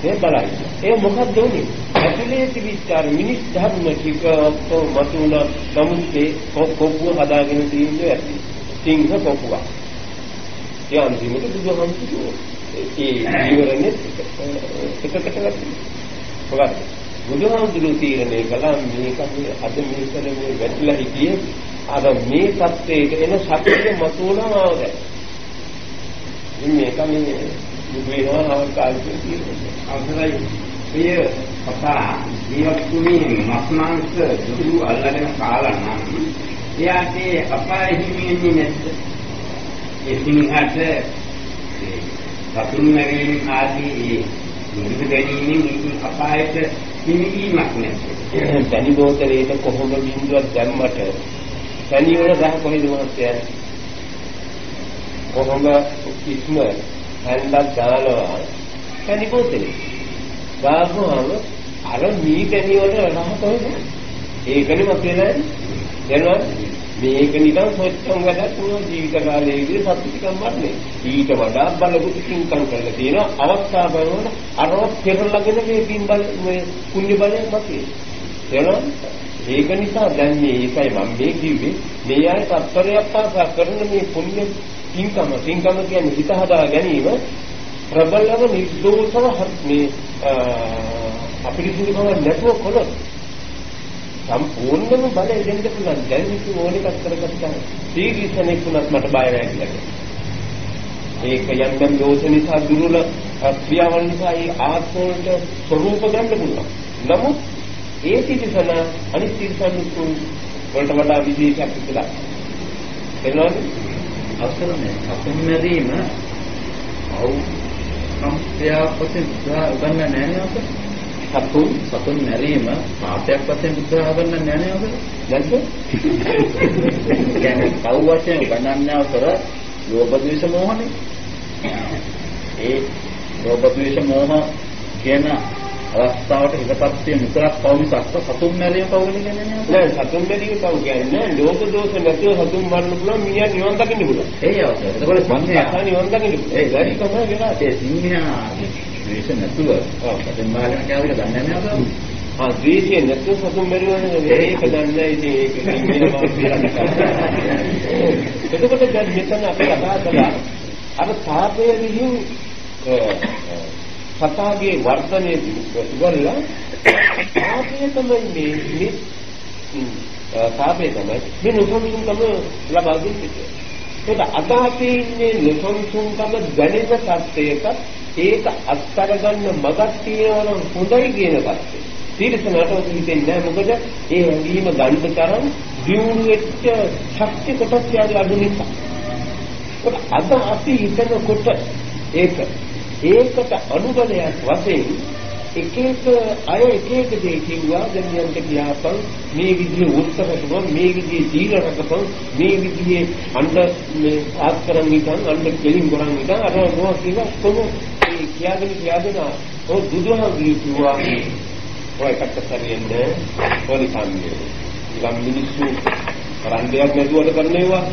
[SPEAKER 1] මේ බලයි ඒ මොකක්ද උනේ ඇතුලේ තිබිච්ච මිනිස් ධර්ම ටික ඔක්කොම මතුන සමුත්තේ කොප්පුව හදාගෙන තියෙන්නේ ඇති සිංහ කොප්පුව ඒ අන්තිමට බුදුහාමුදුරුවෝ ඒ විවරණේ එකකට ගත්තා මොකක්ද බුදුහාමුදුරුවෝ තීරණය කළා මේක අද මේකද මේ වැටලා හිටියේ අර මේ தත්ත්වයට එන ශක්තිය මතුවනවා දැන්. ඉතින් මේක මේ බුදු වෙනවා අවකාශයේ තියෙනවා.
[SPEAKER 3] අවසරයි. මේ කතා ජීවත්තුනේ මස්මාංශ දුරු අල්ලගෙන කාලා නම් එයාට අපාය හිමින්නේ නැද්ද? ඒ සිංහට සතුන් මැරීම ආදී මුදු ගැනීමෙන් ඉතින් අපායට හිමිවීමක් නැහැ.
[SPEAKER 1] පැණි බෝතලේට කොහොම බින්දුවක් දැම්මට පැණි වල ගහ කොහෙද මහත්තයා? කොහොම ඉස්ම හැන්දක් දානවා පැණි බෝතලේ. දාපුවාම අර මී පැණි වල රහ කොහෙද? ඒකනේ මතේ නැහැ. දැනවද? මේක නිකන් සොච්චම් වැඩක් නුව ජීවිත කාලයේදී සතුටිකම් වන්නේ. ඊට වඩා බලපු පින්කම් කරලා තියෙන අවස්ථා බලනකොට අරවත් පෙරලගෙන මේ පින් බල මේ පුණ්‍ය බලය මතේ. එනවා ඒක නිසා දැන් මේ ඒකයි මම මේ කිව්වේ මේ අය තත්පරයක් පාසා කරන මේ පුණ්‍ය පින්කම පින්කම කියන්නේ හිත හදා ගැනීම ප්‍රබලව නිර්දෝෂව මේ අපිරිසිදුකම නැතුව කළොත් සම්පූර්ණම බලය දෙන්න පුළුවන්. දැන් ඉතින් ඕන එකක් කරගත්තා. සීගීසනෙක් වුණත් මට බය නැහැ කියලා. ඒක යම් යම් දෝෂ නිසා දුර්වල ක්‍රියාවන් නිසා ඒ ආත්මවලට ස්වરૂප ගන්න පුළුවන්. නමුත් ඒ තිරසන අනිත් තිරසන් වලට වඩා විශේෂයක් කියලා. එනවද?
[SPEAKER 3] අසරනේ අසම්මරීම අවු සම්ප්‍රයාපතෙන් උගන්න නැහැ නේද?
[SPEAKER 1] සතුන්
[SPEAKER 3] සතුන් මැරීම පාපයක් වශයෙන් බුද්ධ ආගන්න නැහැ නේද?
[SPEAKER 1] නැද්ද?
[SPEAKER 3] කියන්නේ කව් වශයෙන් ගණන්නේ කර ලෝභ ද්වේෂ මෝහනේ. ඒ ලෝභ ද්වේෂ මෝහ කියන අවස්ථාවට හිතපත් වෙන විතරක් පව් මිසක් සතුන් මැරීම පව් කියන්නේ නෑ.
[SPEAKER 1] නෑ සතුන් මැරීම පව් කියන්නේ ලෝභ දෝෂ නැතුව සතුන් මරන්න පුළුවන් මිනිහා නිවන් දකින්න පුළුවන්.
[SPEAKER 3] ඒ අවශ්‍යයි. ඒකවල
[SPEAKER 1] සංඥා නිවන් දකින්න පුළුවන්.
[SPEAKER 3] ඒ ගාඩි තමයි වෙලා ඒ සිංහයා ද්වේෂ නැතුව සතුන් මරන්න කියලා දන්නේ නැහැ
[SPEAKER 1] ආ ද්වේෂය නැතුව සතුන් මරුවනේ මේක දන්නේ ඉතින් ඒක ඉංග්‍රීසි එතකොට දැන් මෙතන අපි කතා කළා අර තාපය විහිං සතාගේ වර්ධනය ඉවරලා තාපය තමයි මේ මේ තාපය තමයි මේ නුසුම්කම ලබා දෙන්නේ ඒක අද අපි ඉන්නේ නුසුම්කම දැනෙන තත්ත්වයක ඒක අත්තර ගන්න මගක් තියෙනවා නම් හොඳයි කියන තත්ත්වය. තීරසනට හිතෙන්නේ නැහැ මොකද ඒ හැඟීම ගන්න තරම් දියුණු වෙච්ච ශක්ති කොටස් යාගේ අඩු නිසා. අද අපි හිතනකොට ඒක ඒකට අනුබලයක් වශයෙන් එක එක අය එක එක දේ කිව්වා. දැන් යන්ට කියපන් මේ විදිහේ උත්තර කරනවා මේ විදිහේ සීල රකපන් මේ විදිහේ අඬ මේ ආත් කරන් නිකන් අඬ කෙලින් කරන් නිකන් අර මොනවා කියලා කොහොම ඒ කියාගෙන කියාගෙන ඔය බුදුහාමුදුරුවෝ කිව්වා ඔය එකට සරියන්නේ පොඩි කන්නේ නිකන් මිනිස්සු කරන්දයක් නැතුවට කරන්නේවා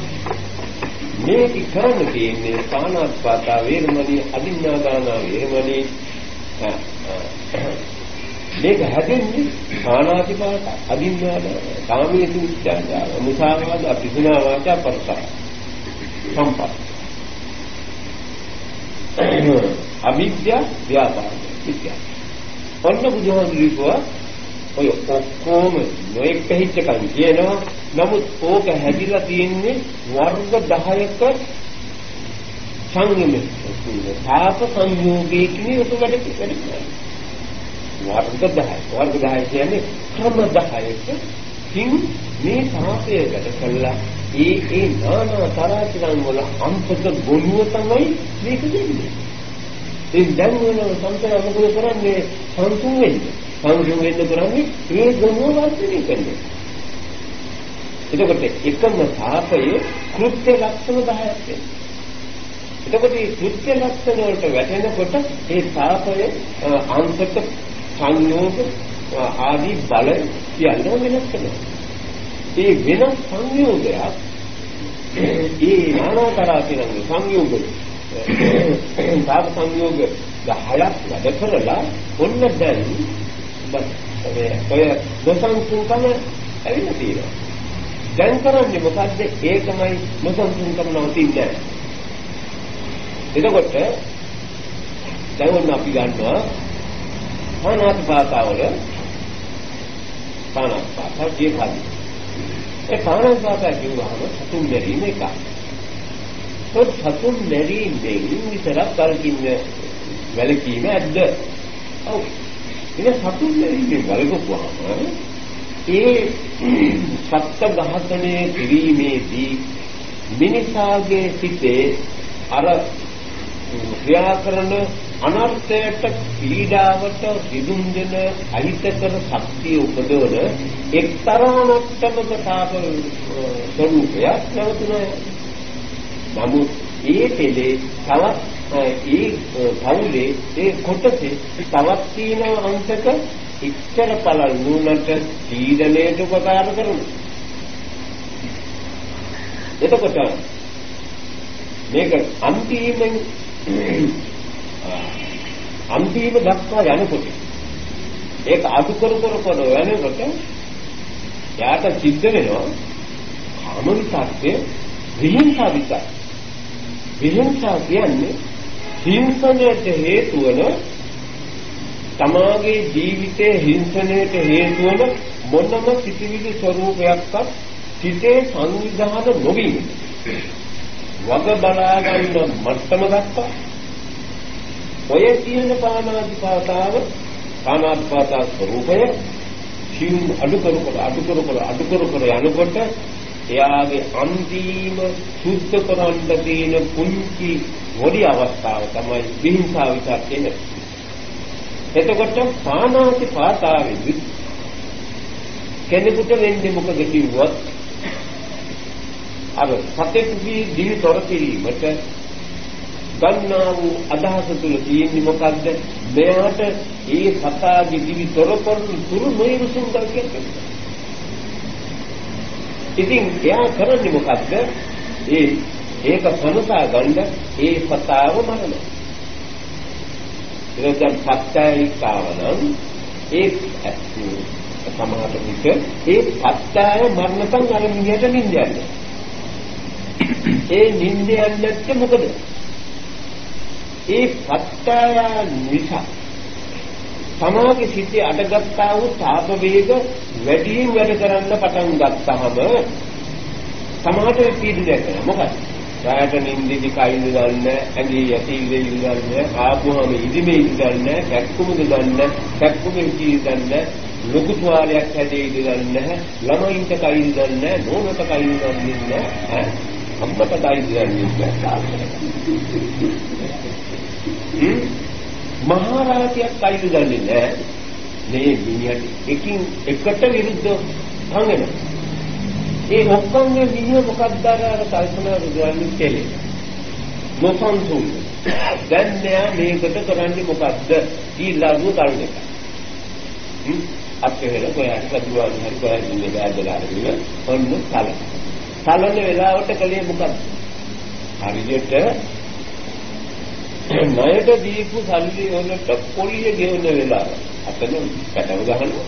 [SPEAKER 1] මේක කරන්න තියෙන්නේ සානාත්පාතා වේරමණී අදින්නාදානා වේරමණී මේක හැදෙන්නේ සානාතිපාත අදින්නාදාන කාමයේ විචාරය මුසාවාද අபிසුනා වාචා පරසා සම්පත්. අවිද්‍යා ව්‍යාපාර විද්‍යා. ඔන්න බුදුහාමුදුරුවෝ ඔය ඔක්කොම නොඑක් පැහිච්චකම් කියනවා. නමුත් ඕක හැදිලා තියෙන්නේ වර්ග 10ක සංයමෙ තාප සංයෝගයේ කියන එක වැඩ පිළිවෙල වර්ග 10 වර්ග 10 කියන්නේ ක්‍රම 10ක තින් මේ තාපය වැඩ කළා. ඒ ඒ නානා තරාතිරන් වල අන්තක ගොනුව තමයි මේක දෙන්නේ. ඒ දැන් වෙන සංසාර මොකද කරන්නේ? සංසුන් වෙන්නේ. සංසුන් වෙන්න කරන්නේ ඒ ගොනුව වර්ධනය කරන්නේ. එතකොට එකම තාපයේ කෘත්‍ය ලක්ෂණ 10ක් වෙනවා. එතකොට මේ කෘත්‍ය ලක්ෂණ වලට වැටෙනකොට ඒ තාපය අංශක සංයෝග ආදී බල සියල්ලම වෙනස් වෙනවා. ඒ වෙනස් සංයෝගයක් ඒ නානාකාරා කියන සංයෝග තාප සංයෝග 10ක් වැඩ කරලා ඔන්න දැන් ඔය දසංසුකම ඇවිල්ලා තියෙනවා. දැන් කරන්නේ මොකද්ද? ඒකමයි නොසන්සුන්කම නවතින්නේ. එතකොට දැන් ඔන්න අපි ගන්නවා පානාත් පාතාවල පානාත් පාතා ජීවහදි. ඒ පානාත් පාතා කිව්වහම සතුන් මෙරීම එක. ඒත් සතුන් මෙරීමෙන් විතරක් කල්කින්න වැලකීම ඇද්ද? ඔව්. ඉතින් සතුන් මෙරීමෙන් වලකුවාම ඒ සත්ත්ව ඝාතනය කිරීමේදී මිනිසාගේ සිතේ අර ක්‍රියා කරන අනර්ථයට පීඩාවට හිදුම් දෙන අහිතකර ශක්තිය උපදවන එක්තරා මට්ටමක තාප ස්වરૂපයක් නැවතුන නමුත් ඒ පෙළේ තවත් ඒ පවුලේ ඒ කොටසේ තවත් තියෙන අංශක ඉච්ඡර පළල් නුනට පීඩණයට උපකාර කරනවා. එතකොට මේක අන්තිමෙන් අන්තිම දක්වා යනකොට ඒක අඩු කර කර කර යනකොට යාට සිද්ධ වෙනවා කාම විතක්කේ විහිංසා විතක් විහිංසා කියන්නේ හිංසනයට හේතු වන තමාගේ ජීවිතයේ හිංසනයට හේතු වන මොනම සිතිවිලි ස්වરૂපයක්වත් සිතේ සංවිධාන නොවීම. වග බලා ගන්න මට්ටම දක්වා. ඔය කියන පානාතිපාතාව පානාතිපාතා ස්වરૂපය සිව් අඩු කර කර අඩු කර කර අඩු කර කර යනකොට එයාගේ අන්තිම සුද්ධ කරන්න තියෙන පුංචි වොඩි අවස්ථාව තමයි විහිංසාව විතරකේ එතකොට පානාති පාතාවෙදි කෙනෙකුට වෙන්නේ මොකද කිව්වොත් අර සතෙකුගේ දිවි තොර කිරීමට ගන්නා වූ අදහස තුල තියෙන්නේ මොකද්ද? මෙයාට ඒ සතාගේ දිවි තොර කරන තුරු නොයුසුම් කරකෙත්. ඉතින් එයා කරන්නේ මොකද්ද? ඒ ඒක සනසා ගන්න ඒ සතාව මරනවා. ඒක දැන් පත්තයිකාවනම් ඒ සමහර විට ඒ පත්තය මරණකම් අර මිනිහට නිඳන්නේ. ඒ නිඳ යන්නත් මොකද? ඒ පත්තය නිසා සමාගේ සිටේ අඩගත්තා වූ තාප වේග වැඩියෙන් වැඩ කරන්න පටන් ගත්තාම සමාජයේ පීඩනය කරනවා මොකද? රායට නින්දිදි කයින්ද ගන්න, ඇඟේ යටිල්ලේ ඉඳගන්න, ආපුවම ඉදිමේ ඉඳගන්න, කැක්කුමද ගන්න, කැක්කුමේ ඉඳගන්න, ලොකු තුවාලයක් හැදේ ඉඳගන්න, ළමයින්ට කයින් ගන්න, නෝනට කයින් ගන්න ඈ අම්මට කයින් ගන්න මහරහතයක් අයිති ගන්නේ නැහැ. මේ මිනිහට එකින් එකට විරුද්ධව හංගෙනවා. ඒ ඔක්කොගේ මිනිහ මොකක්ද අර කල්පනා කරන්නේ කෙලේ. නොසන්සුන්. දැන් මෙයා මේකට කරන්නේ මොකද්ද? ඊළඟු කරුණ එක. හ්ම් අපේ කොයාට කදුවාන හරි කොයාට ඉන්නේ බෑදලා අරගෙන ඔන්න සලන. සලන වෙලාවට කලේ මොකද්ද? හරියට ණයට දීපු සල්ලි වලට පොලිය ගෙවන වෙලාව. අතන කටව ගහනවා.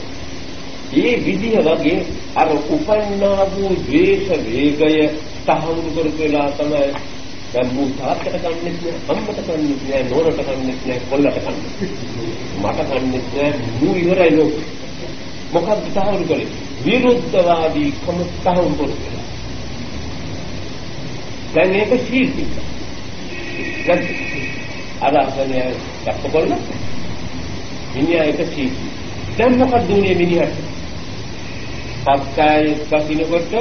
[SPEAKER 1] මේ විදිහ වගේ අර උපන්නා වූ ද්වේෂ වේගය තහවුරු කරපු වෙලාව තමයි දැන් මූ තාත්තට කන්නේත් නෑ අම්මට කන්නේත් නෑ නෝනට කන්නේත් නෑ කොල්ලට කන්නේත් මට කන්නේත් නෑ මූ ඉවරයි ලෝක. මොකක්ද තහවුරු කළේ විරුද්ධවාදී කම තහවුරු කරලා දැන් මේක ශීර්ති දැන් අර අසනේ දක්කොල්ල මිනිහා එක ශීර්ති දැන් මොකක්ද උනේ මිනිහට? පස්කායේ දකින්නකොට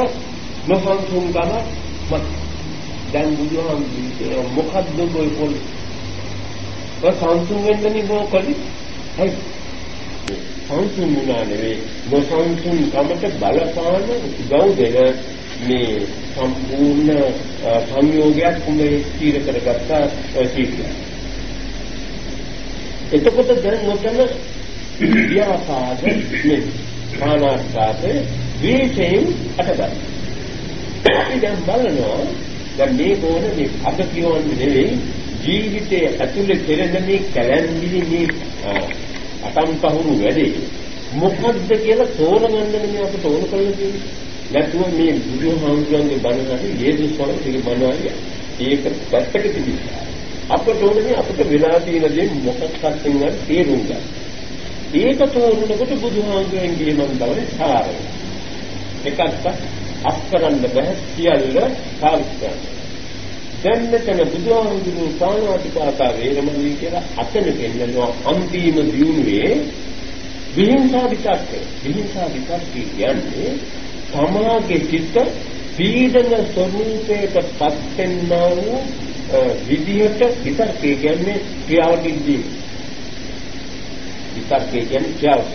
[SPEAKER 1] නොසන්සුන් ගම මත. දැන් බුදුහාමුදුරුවෝ මොකද්ද ඔය පොල් ඔය සංසුන් වෙන්නනේ මොකද හයි සංසුන් වුණා නෙවෙයි. නොසන්සුන් කමට බලපාන උදව් දෙන මේ සම්පූර්ණ සංයෝගයක් උඹේ ස්ථිර කරගත්ත සීතිය. එතකොට දැන් මොකද ව්‍යාපාද නේ කානාස්කාතේ විශේෂයෙන් අටගන්න. අපි දැන් බලනවා දැන් මේ කෝණ මේ අද කියවන්නේ නෙවෙයි ජීවිතයේ ඇතුලේ කෙරෙන මේ කැලැන්ඩිලි මේ අතම්පහුරු වැඩේ මොකද්ද කියලා තෝරගන්න මේ අපිට ඕන කරලා තියෙන්නේ. නැතුව මේ බුදුහාමුදුරන්ගේ බණ හරි යේසුස් වහන්සේගේ බණ හරි ඒක පැත්තක තිබිලා. අපට ඕනේ අපිට වෙලා තියෙන දේ මොකක්ද කියන තේරුම් ගන්න. ඒක තෝරනකොට බුදුහාමුදුරන්ගේ මම තමයි සාරය. එකක් අස්කරන්න බෑ සියල්ල සාර්ථක. දැන් මෙතන බුදුහාමුදුරුවෝ පාණාතිපාතා වේරමණී කියලා අතන දෙන්නවා අන්තිම දියුණුවේ විහිංසා විචක්කය. විහිංසා විචක්කය කියන්නේ තමාගේ චිත්ත පීඩන ස්වરૂපයට පත් වෙනා වූ විදිහට විතර්කය කියන්නේ ක්‍රියාවටින්දී විතර්කය කියන්නේ ක්‍රියාවට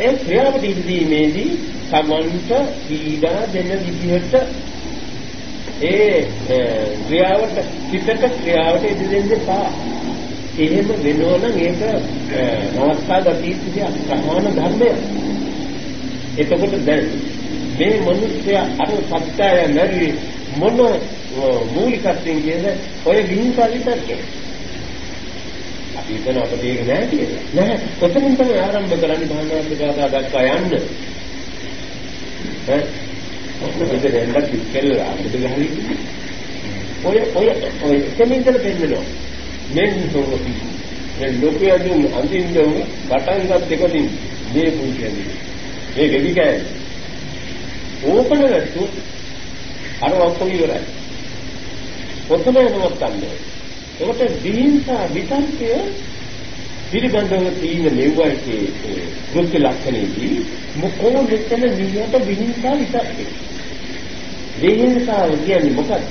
[SPEAKER 1] ඒ ක්‍රියාවටින්දීමේදී තමන්ට පීඩා දෙන විදිහට ඒ ක්‍රියාවට චිත්තක ක්‍රියාවට ඉදෙන්න පා එහෙම වෙනවනම් ඒක නවස්ථා ගතිය ප්‍රමාණ ධර්මයක්. එතකොට දැන් මේ මිනිස්සයා අර සත්‍යය නැරි මොන මූලිකත්වයෙන් කියන ඔය විහිංසා විතරකේ අපි හිතන අපිට ඒක නෑ කියලා. නෑ. කොතනින් තමයි ආරම්භ කරන්නේ භාවනාවට දක්වා යන්න. ඈ මොකද දැන්වත් ඉස්සෙල්ලා අපිට ගහලි ඔය ඔය ඔය එතනින් ඉඳලා පෙන්නනවා. මෙන්න තෝරපි. මේ ලෝකයේ දුන් අන්තිම දවස් පටන් ගන්න එකකින් මේ පුංචියනේ. මේ ගෙඩි කෑල්ල. ඕපන නැතු අර ඔක්කොම ඉවරයි. ඔතන යනවත් ගන්න. ඒකට දීන්සා විතර්කය පිළිබඳව තියෙන මෙව්වයි කෘත්‍ය ලක්ෂණයේදී මොකෝ මෙතන නියට විහිංසා විතර්කය. විහිංසාව කියන්නේ මොකක්ද?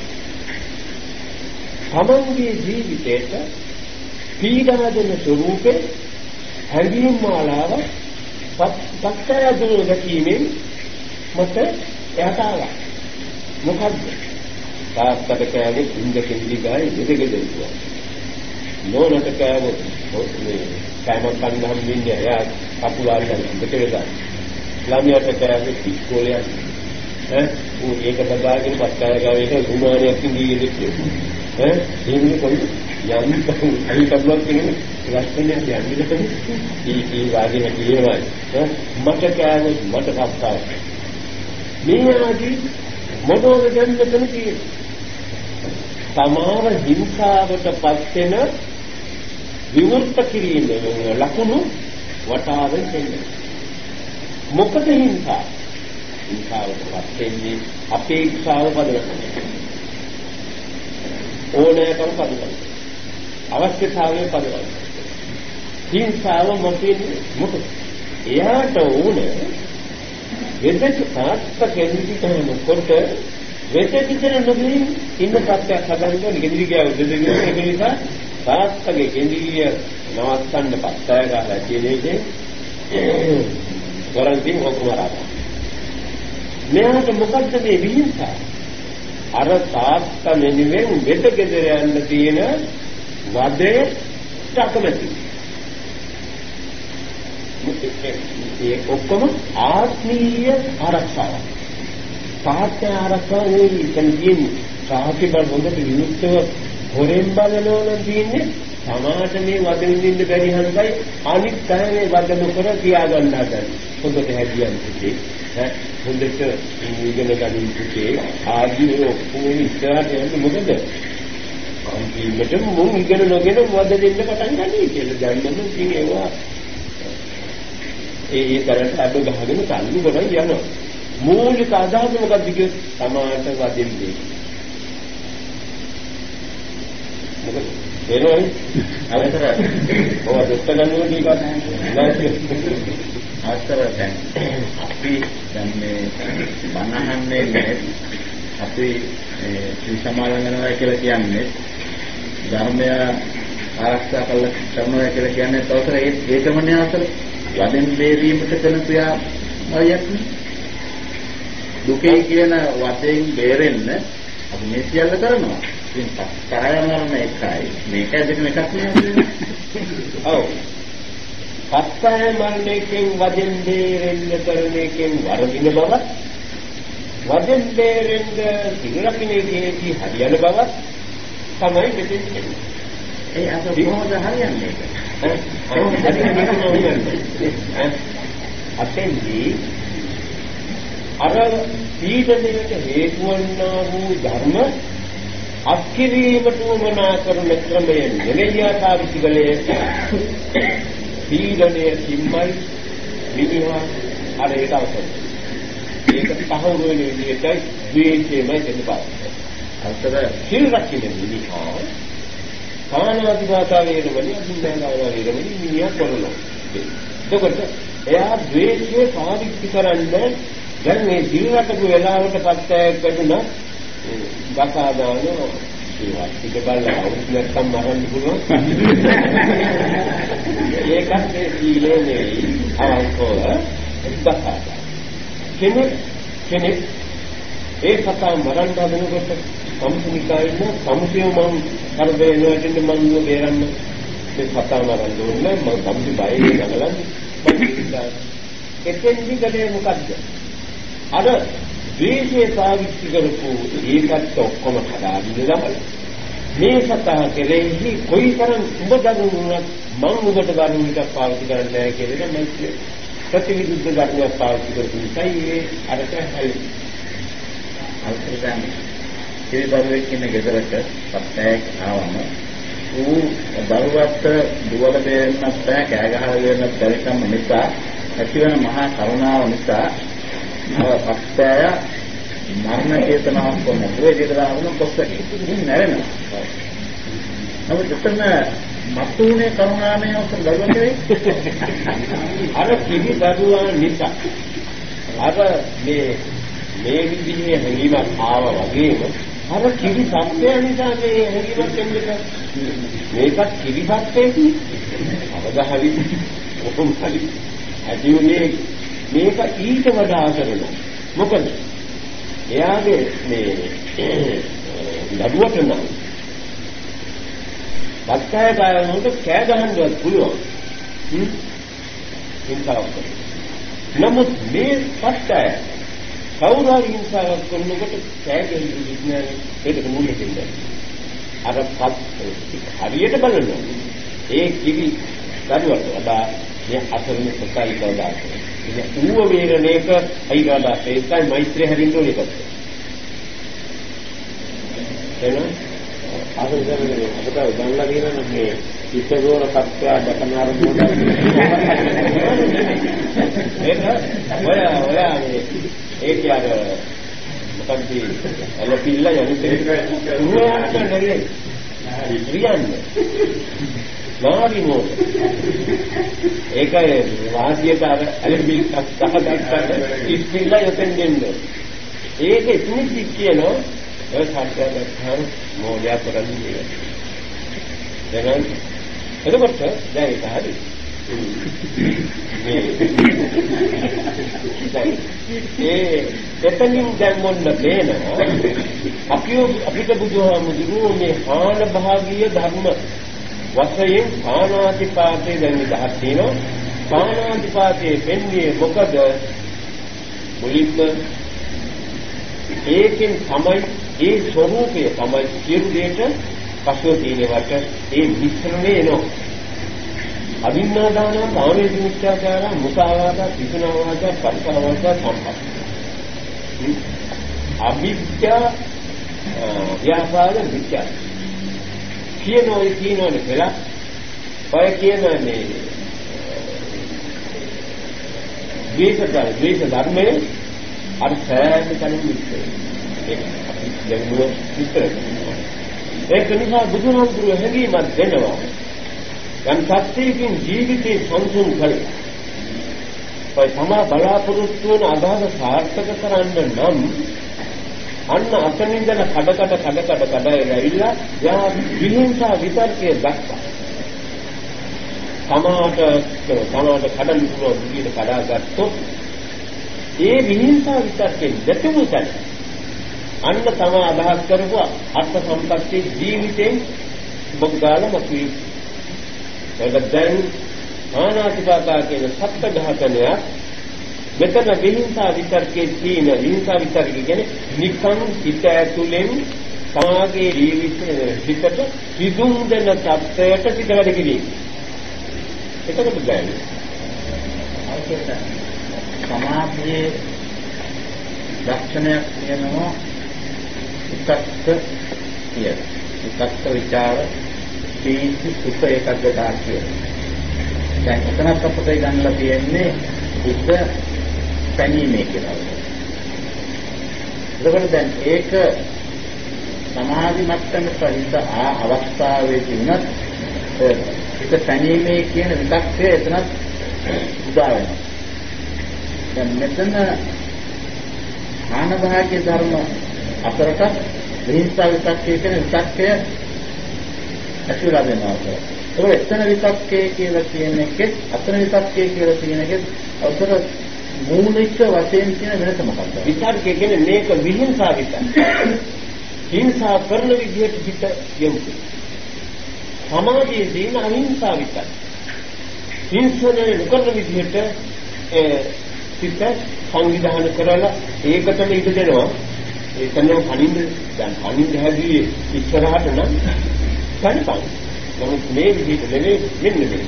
[SPEAKER 1] තමන්ගේ ජීවිතේට පීඩා දෙන ස්වરૂපේ හැඟීම් මාලාව පත්තය දුරු දැකීමෙන් මට එහාට ආවා. මොකද්ද? තාත්තට කෑවේ ඉන්ද කෙන්දි ගායි දෙදෙගෙදෙන්නවා. නෝනට කෑවොත් මේ කෑමක් ගන්න හම්බෙන්නේ එයා කපුලාරි ගන්න දෙකේදා. ළමයාට කෑවේ ඉස්කෝලේ ඈ ඌ ඒක බදාගෙන පත්තය ගාවේ ගුණානියක් ඉඳී ඉන්නේ. ඈ එහෙම කොයි යම් අයි කබලක් කියන්නේ ලස්සනට යන්නේ ඊ ඊ වාගේ හැටියමයි මට කෑවොත් මට කප්පා මේ ආදී මොනෝද දැන් මෙතන තියෙන්නේ? තමාව හිංසාවටපත් වෙන විවෘත කිරීමේ ලකුණු වටාවෙන් දෙන්නේ මොකද හිංසා? හිංසාවටපත් වෙන්නේ අපේක්ෂාව පදවන ඕනෑකම් පදවන අවශ්‍යතාවය පදවන හිංසාව මොකෙද මොකද එයාට ඕනේ වෙදක තාත්ත කෙනෙක් කරනකොට වෙද විතර නොදී ඉන්න සත්‍යයක් හදන්න ගෙදිරි ගියා දෙදෙනෙක් ඒක නිසා තාත්තගේ කෙඳිය නවත්තන්න පස්සය ගහලා කියන එකේ වරන්තින් ඔක්කොම රාගා. මෙයාට මොකද්ද මේ විහිංසාව? අර තාත්තා මෙනිවෙන් වෙද ගෙදර යන්න තියෙන වදේ අකමැති. ඒ ඔක්කොම ආත්මීය ආරක්ෂාවක්. සාහිත්‍ය ආරක්ෂාව නෙවෙයි එතන තියෙන්නේ. සාහිත්‍ය බල හොඳට විමුක්තව හොරෙන් බලනවා නම් තියෙන්නේ සමාජ මේ වද විඳින්න බැරි හන්දයි අනිත් අය මේ වද නොකර තියාගන්න හදන. හොඳට හැදියන් පුතේ. ඈ හොඳට ඉගෙන ගන්න පුතේ. ආදී ඔක්කොම ඉස්සරහට යන්න මොකද? අන්තිමට මුන් ඉගෙන නොගෙන වද දෙන්න පටන් ගන්නයි කියලා දැන්නම ඉතින් ඒවා ඒ ඒ තරට අඩ ගහගෙන තල්ලු කරන් යනවා. මූලික අදහස මොකක්ද කිව්වොත් සමාජ වදින්නේ. මොකද? එනවනේ අවතර ඔය දුක්ඛ ගන්නෝ ටිකක්.
[SPEAKER 3] අවතර දැන් අපි දැන් මේ බණහන්නේ නැහැ අපි ශ්‍රී සමාලංගනවා කියලා කියන්නේ ධර්මය ආරක්ෂා කළ කරනවා කියලා කියන්නේ තවතර ඒ ඒකමනේ අතර වදෙන් බේරීමට කරන ක්‍රියාවලියක් දුකේ කියන වදෙන් බේරෙන්න අපි මේ සියල්ල කරනවා. ඉතින් පස්කාය මරණ එකයි මේක දෙකම එකක් නේ.
[SPEAKER 1] ඔව්. පස්කාය මරණයෙන් වදෙන් බේරෙන්න කරන එකෙන් වරදින බව වදෙන් බේරෙන්න සිගරකින එකේදී හරියන බව තමයි මෙතෙන් කියන්නේ
[SPEAKER 3] ඒ අත කොහොමද හරියන්නේ?
[SPEAKER 1] හරියන්නේ? අතෙන්දී අර පීඩනයට හේතු වන්නා වූ ධර්ම අත්කිරීමට උවමනා කරන ක්‍රමය නෙවෙයි ආපාවිසිකලේ පීඩනය සිම්මයි මිනිහා අර ඒක අවසන්. ඒක තහවුරු වෙන විදිහටයි ද්වේෂයමයි දෙන්නපා අතර සිල් රකින්න මිනිහා. සාමාන්‍යවාදී වේරමණී අභිඥාන වේරමණී මිනිහා කරනවා. එතකොට එයා ද්වේෂය පාවිච්චි කරන්නේ දැන් මේ සිල් රකපු වෙලාවට පස්සයක් වැටුණා. ගසා දාන ඒවා. ටික බලලා අවුත් නැත්තම් මරන්න පුළුවන්. ඒකත් ඒ සීලේ නෙවෙයි. අවංකව ගසා කෙනෙක් කෙනෙක් ඒ සතා මරන්න හදනකොට සම්පූර්ණයින සමුදය මම කරදේ නොවැටෙන්න මම නෝ බේරන්න මේ සතා මරන්න ඕනේ මම සම්පූර්ණ බයෙ නගලන්නේ එතෙන්දි ගලේ මොකද්ද? අර ද්වේෂය පාවිච්චි කරපු ඒකත් ඔක්කොම හදාගෙන ගමන මේ සතා කෙරෙහි කොයිතරම් උඹ දරුණුවත් මම උඹට දරුණු එකක් පාවිච්චි කරන්නේ නැහැ කියලා මම ප්‍රතිවිරුද්ධ ධර්මයක් පාවිච්චි කරපු නිසායි ඒ අරට හරි
[SPEAKER 3] අල්පදාන ඒ දරුවෙක් ඉන්න ගෙදරට සත්‍යයක් ආවම ඌ දරුවත් දුවල දෙන්නත් බෑ කෑ ගහලා දෙන්නත් බැරි කම නිසා ඇතිවන මහා කරුණාව නිසා අක්ෂය මරණ චේතනාවක් කොහොමද ඒ චේතනාවම කොස්සක. ඉතින් නැරෙනවා නමුත් එතන මතුනේ කරුණාමය ඔක්කොම දරුවන්ගේ
[SPEAKER 1] අර කිවි දරුවා නිසා. අර මේ මේ විදිහේ හැඟීමක් ආවා වගේම අර කිවි සත්‍යය නිසා මේ හැඟීමක් එන්නේ මේකත් කිවි සත්‍යයකි අවදාහරි කොහොම හරි ඇතිුනේ මේක ඊට වඩා කරනවා. මොකද එයාගේ මේ ලඩුවට නම් පස්කය ගානකට කෑ ගහන්නවත් පුළුවන්. හ්ම්. හිංසාවක් නමුත් මේ පස්කය කවුරු හරි හිංසාවක් කරනකොට කෑ ගැහිලි විඥානය ඒකට මුලින් දෙන්නේ අර පස් හරියට බලනවා. ඒ කිවි දරුවට වඩා මේ අසරණ සකයි කවදා ඉතින් ඌව වේරණේක අයිගාදා ඒකයි මෛත්‍රිය හැදින්න ඕනේ කොට එනවා ආසෙන්දරේ අපට උදන්ලා කියන මේ ඉස්සගෝර සත්‍ය දකනාර මොඩ ඒක ඔය ඔය ඒක යාර මොකක්ද අල පිල්ල යන්නේ? ඌයාට නෙවෙයි. ඉරියන්නේ නාවි මොකද ඒකයි වාසියට අර ඇලෙබිල් අස්සහකට ඉස්පිල්ල යතෙන් දෙන්නේ. ඒක ඉතින් කියනවා ඔය සත්‍යයක් ගන්න මොඩියා කරන්නේ දැන් එතකොට දැන් ඒක හරි. ඒ එතනින් දැන් මොන්න පේනවා? අපි අපිට බුදුහාමුදුරුවෝ මේ හාන භාගීය ධර්ම වශයෙන් පාණාතිපාතේ දැන් විදහක් තියෙනවා. පාණාතිපාතේ වෙන්නේ මොකද? මුලින්ම ඒකෙන් තමයි ඒ ස්වરૂපය තමයි සියලු දෙයට පසුව තියෙනවට ඒ මිශ්‍රණය එනවා අවින්නාදාන කාමයේ මිත්‍යාචාර මුසාවාද පිසුනාවාද පරිසරවාද සම්පත්. අවිද්‍යා ව්‍යාපාද මිත්‍යා. කියනවා කියනවනේ කියලා. ඔය කියන්නේ ද්වේෂ ද්වේෂ ධර්මයේ අර සෑම තැනින් විස්තර ඒක අපි දැනුව විස්තර ඒක නිසා බුදුහාමුදුරුවෝ හැඟීමක් දෙනවා. යම් සත්‍යයකින් ජීවිතේ සංසුන් කළේ. ඔය තමා බලාපොරොත්තු වන අදහස සාර්ථක කරන්න නම් අන්න අතනින්දන කඩ කඩ කඩ කඩ කඩ ඇවිල්ලා යා විහිංසා විතර්කයේ දක්වා තමාට තමාට කඩන්න පුළුවන් විදිහට කඩාගත්තොත් ඒ විහිංසා විතර්කයෙන් දෙතුමු තැන අන්න තම අදහස් කරපු අර්ථ සම්පත්තිය ජීවිතෙන් බොග්ගාල මතුවේ ඒක දැන් ආනාතිපාතා කියන සත්‍ය ඝාතනය මෙතන විහිංසා විතර්කයේ තියෙන විහිංසා විතර්ක කියන්නේ නිකන් හිත ඇතුලෙන් සමාගයේ ජීවිතේ හිතට සිදුම් දෙන තත්ත්වයට සිත වැඩ කිරීම. එතකොට බෑනේ.
[SPEAKER 3] සමාධියේ ලක්ෂණයක් කියනවා විතක්ක කියන. විතක්ක ਵਿਚාර සීති සුඛ ඒකග්ගතා කියන. දැන් එතනත් අපිට ගන්නලා තියෙන්නේ හිත පැනීමේ කියලා. එතකොට දැන් ඒක සමාධි මට්ටමට හිත ආ අවස්ථාවේදී උනත් හිත පැනීමේ කියන විතක්කය එතනත් උදා වෙනවා. දැන් මෙතන ආනභාග්‍ය ධර්ම අතරට විහිංසා විතක්කේ කියන විතක්කය ඇතුළත් වෙනවා ඒක එතන විතක්කේ කියලා කියන එකෙත් අතන විතක්කේ කියලා කියන එකෙත් අතර මූලික වශයෙන් කියන වෙනස මොකක්ද?
[SPEAKER 1] විතක්කේ කියන්නේ මේක විහිංසා විතක්ක හිංසා කරන විදිහට හිත යොමු සමාජයේ දින අහිංසා විතක්ක හිංසනේ නොකරන විදිහට සිත සංවිධානය කරලා ඒකටම ඉඩ දෙනවා. ඒකනේ කනින්ද දැන් කනින්ද හැදුවේ ඉස්සරහට නම් කනිපන් නමුත් මේ විදිහට නෙමෙයි මෙන්න මේ.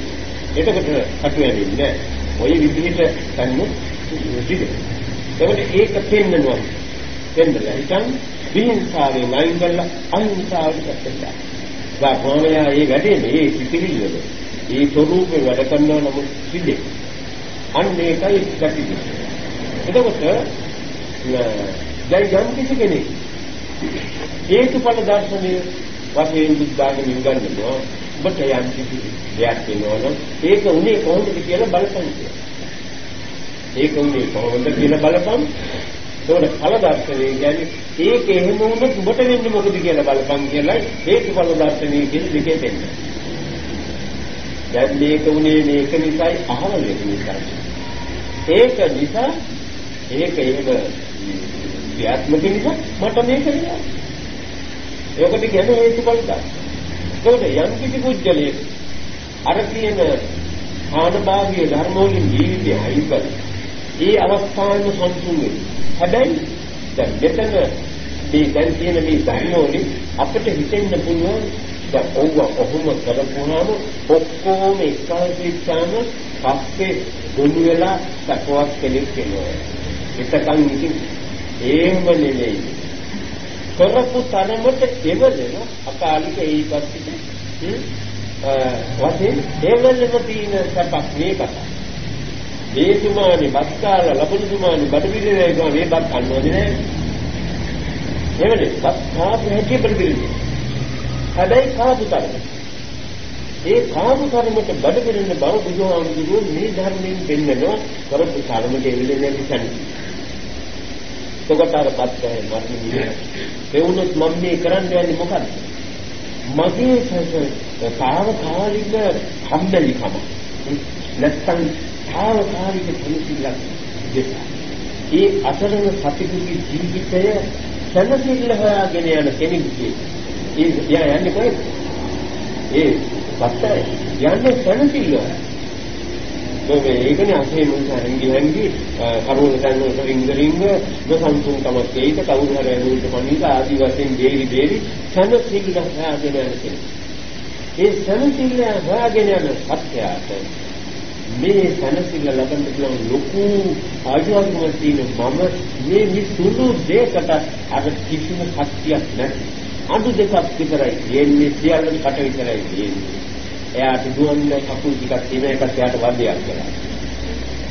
[SPEAKER 1] එතකොට අතු වෙන්නේ ඔය විදිහට කන්නු ඉතිද එතකොට ඒක පෙන්නනවා. පෙන්නලා හිතන් විහිංසාවේ නයින් කරලා අහිංසාවට පැත්තට වාපෝමයා මේ වැඩේ මේ සිතිවිල්ල ඒ ස්වરૂපේ වැඩ කරනවා නමුත් සිද්ධේ අන්න ඒකයි ගැටි. එතකොට දැන් යම් කිසි කෙනෙක් හේතුඵල දර්ශනය වශයෙන් බුද්ධාගම ඉගන්නවා ඔබට යම් කිසි දෙයක් වෙනවනම් ඒක උනේ කොහොමද කියලා බලපන් ඒක උනේ කොහොමද කියලා බලපන්. ඒකට ඵල දර්ශනය කියන්නේ ඒක එහෙම වුණොත් ඔබට වෙන්නේ මොකද කියලා බලපන් කියලා හේතුඵල දර්ශනය කියන දෙකේ දෙන්නේ. දැන් මේක උනේ මේක නිසායි අහවල එක නිසායි ඒක නිසා ඒක එහෙම ක්‍රියාත්මක නිසා මට මේක නෑ. ඒකට කියන්නේ හේතුඵල ධර්ම. ඒකෝට යම් කිසි පුජ්‍යලයේ අර කියන ආනභාගීය ධර්ම වලින් ජීවිතය අයින් කර. ඒ අවස්ථාවෙම සංසුන් වෙයි. හැබැයි දැන් මෙතන මේ දැන් තියෙන මේ ධර්ම වලින් අපිට හිතෙන්න පුළුවන් දැන් ඔව්ව කොහොම කරපුවාම ඔක්කොම එකල්පිටාම පස්සේ ගොනු වෙලා සකවත් කෙනෙක් වෙනවා. එතකන් ඉතින් එහෙම නෙමෙයි. කරපු තරමට එවලෙන අකාලික ඒකත් වශයෙන් එවලෙම තියෙන සපක් මේකට. මේ තුමානි බත්කාල ලබන තුමානි බඩපිරිනේ ගා මේ බත් කන්නවද නෑ. එවලෙ බත් කාපු හැටි බඩපිරිනේ. හැබැයි කාපු තරමට ඒ කාම කර්මයට බඩ පිරෙන බව බුදුහාමුදුරුවෝ මේ ධර්මයෙන් පෙන්නනවා කරපු කර්මයට එවිලෙන්නේ නැති තැන. එතකොට අර පත්කය මරණිය. ඒ වුණොත් මම මේ කරන්න යන්නේ මොකද්ද? මගේ තාවකාලික කම්මැලිකම නැත්තම් තාවකාලික සම්සිල්ලක් දෙක. ඒ අසරණ සතිකුගේ ජීවිතය සැනසෙල්ල හොයාගෙන යන කෙනෙකුගේ ඒ යා යන්නේ කොහෙද? ඒ වත්තර යන්නේ සැනසෙල්ල මේ ඒකනේ අපේ මොන්සාරංගි හැංගි කරුණ දැන් වලට රින්ග රින්ග නොසන්සුන්කමක් ඒක කවුරු හරි ඇනුන්ට පණිවිඩ ආදි වශයෙන් දෙවි දෙවි සැනසෙල්ල හොයාගෙන යන කෙනෙක්. ඒ සැනසෙල්ල හොයාගෙන යන සත්‍යයට මේ සැනසෙල්ල ලබන්න පුළුවන් ලොකු ආශිර්වාදයක් තියෙන මම මේ මේ සුළු දෙයකට අර කිසිම ශක්තියක් නැති අඳු දෙකක් විතරයි යන්නේ සියල්ලම කට විතරයි යන්නේ එයාට දුවන්න කකුල් ටිකක් තියෙන එකත් එයාට වදයක් කරා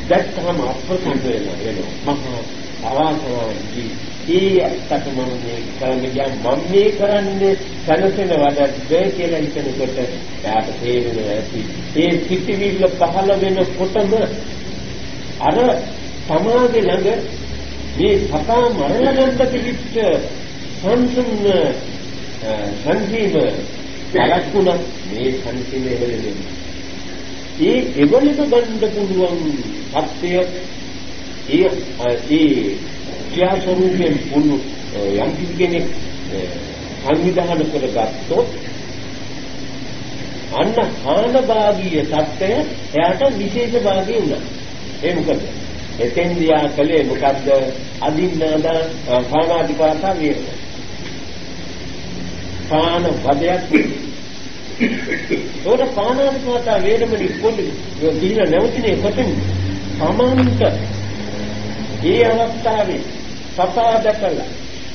[SPEAKER 1] දැක්කම අප්‍රසන්න වෙනවා වෙනවා. මහා අවාසනාවන්ති ඒ ඇත්තට මම මේ කරන්නේ මම මේ කරන්නේ සැනසෙන වැඩක්ද කියලා හිතනකොට එයාට තේරෙනවා ඇති. ඒ සිතිවිල්ල පහළ වෙනකොටම අර සමාගේ ළඟ මේ සතා මරණ ගන්න පිළිච්ච සංසුන් සංජීව බලක්ුණ මේ සංසිඳ එවලෙන්නේ ඒ එවලක ගන්න පුළුවන් සත්‍ය ඒ ඒ ක්‍රියා ස්වરૂපයෙන් පුණු යම් කිසි කෙනෙක් සංවිධානය කරගත්තොත් අන්න හාන භාගීය தත්ත්වය එයාට විශේෂ භාගී වුණා. ඒ මොකද? එතෙන්දී ආ කලේ මොකද්ද? අදින්නාද පාණාතිපාතා වේරණ. පාන වදයක් ඒකට පාණාතිපාතා වේරමණි පොඩි ගිහින නැවතිනේ කොටින් සමාන්ත ඒ අවස්ථාවේ සතා දැකලා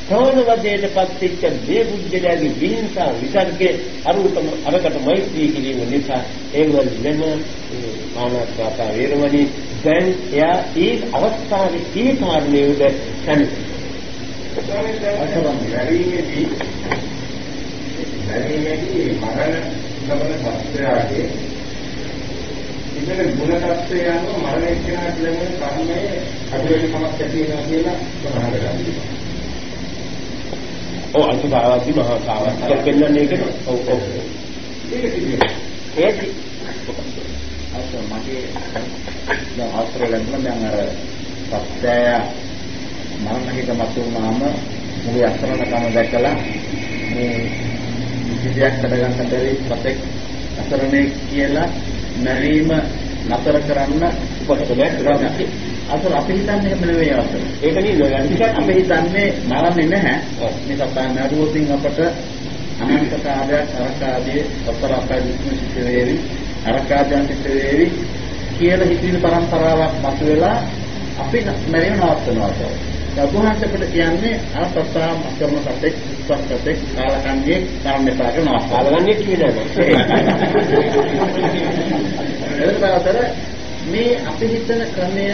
[SPEAKER 1] ප්‍රාණ වදයටපත් වෙච්ච මේ බුද්ධයාගේ විහිංසා විසර්ගයේ අරුතම අරකට මෛත්‍රී කිරීම නිසා ඒවල වෙන මානවතාව වේරමණී දැන් එයා ඒ අවස්ථාවේ ඒ කාරණේ උද සැනසෙයි.
[SPEAKER 4] අසරම් ගැරීමේදී ගැරීමේදී මරණ ලබන සත්‍යයේ ඉතින් ගුණ tattve යනවා මරණය කියන කර්මයේ අදිරේ කමක් ඇති වෙනවා කියලා සඳහන් කරගන්නවා.
[SPEAKER 1] ඔව් අසුභාවති මහා කියලා පෙන්වන්නේ ඒකද? ඔව් ඔව්.
[SPEAKER 4] ඒක.
[SPEAKER 1] ඒක
[SPEAKER 3] අසල මගේ දැන් ආශ්‍රය ලැබුණා දැන් අර සත්‍යය මරණහිත මතුවම මුළු අසරණකම දැකලා මේ විදියක් කඩගන්න බැරි සතෙක් අසරණේ කියලා මැරීම නතර කරන්න
[SPEAKER 1] උපසමයක් කරනවා.
[SPEAKER 3] අසල අපි හිතන්නේ එහෙම නෙවෙයි අසල.
[SPEAKER 1] ඒක නේද?
[SPEAKER 3] ටිකක් අපි හිතන්නේ මරන්නේ නැහැ. මේ සත්‍යය නඩුවකින් අපට අනන්ත කාලයක් අරකාදී ඔතර අපේ විශ්වාසිත වේවි අරකාදයන් සිට වේවි කියලා හිතන પરම්පරාවක් මතුවෙලා අපි මැරීම නවත්තනවා කියලා. ලබුහන්ස අපිට කියන්නේ ප්‍රස්තාව කරන සතෙක් කාලකන්ණියේ කරන්න එපා කරනවා.
[SPEAKER 1] කාලකන්ණියේ කියන්නේ
[SPEAKER 3] එතකොට මේ අපි හිතන ක්‍රමය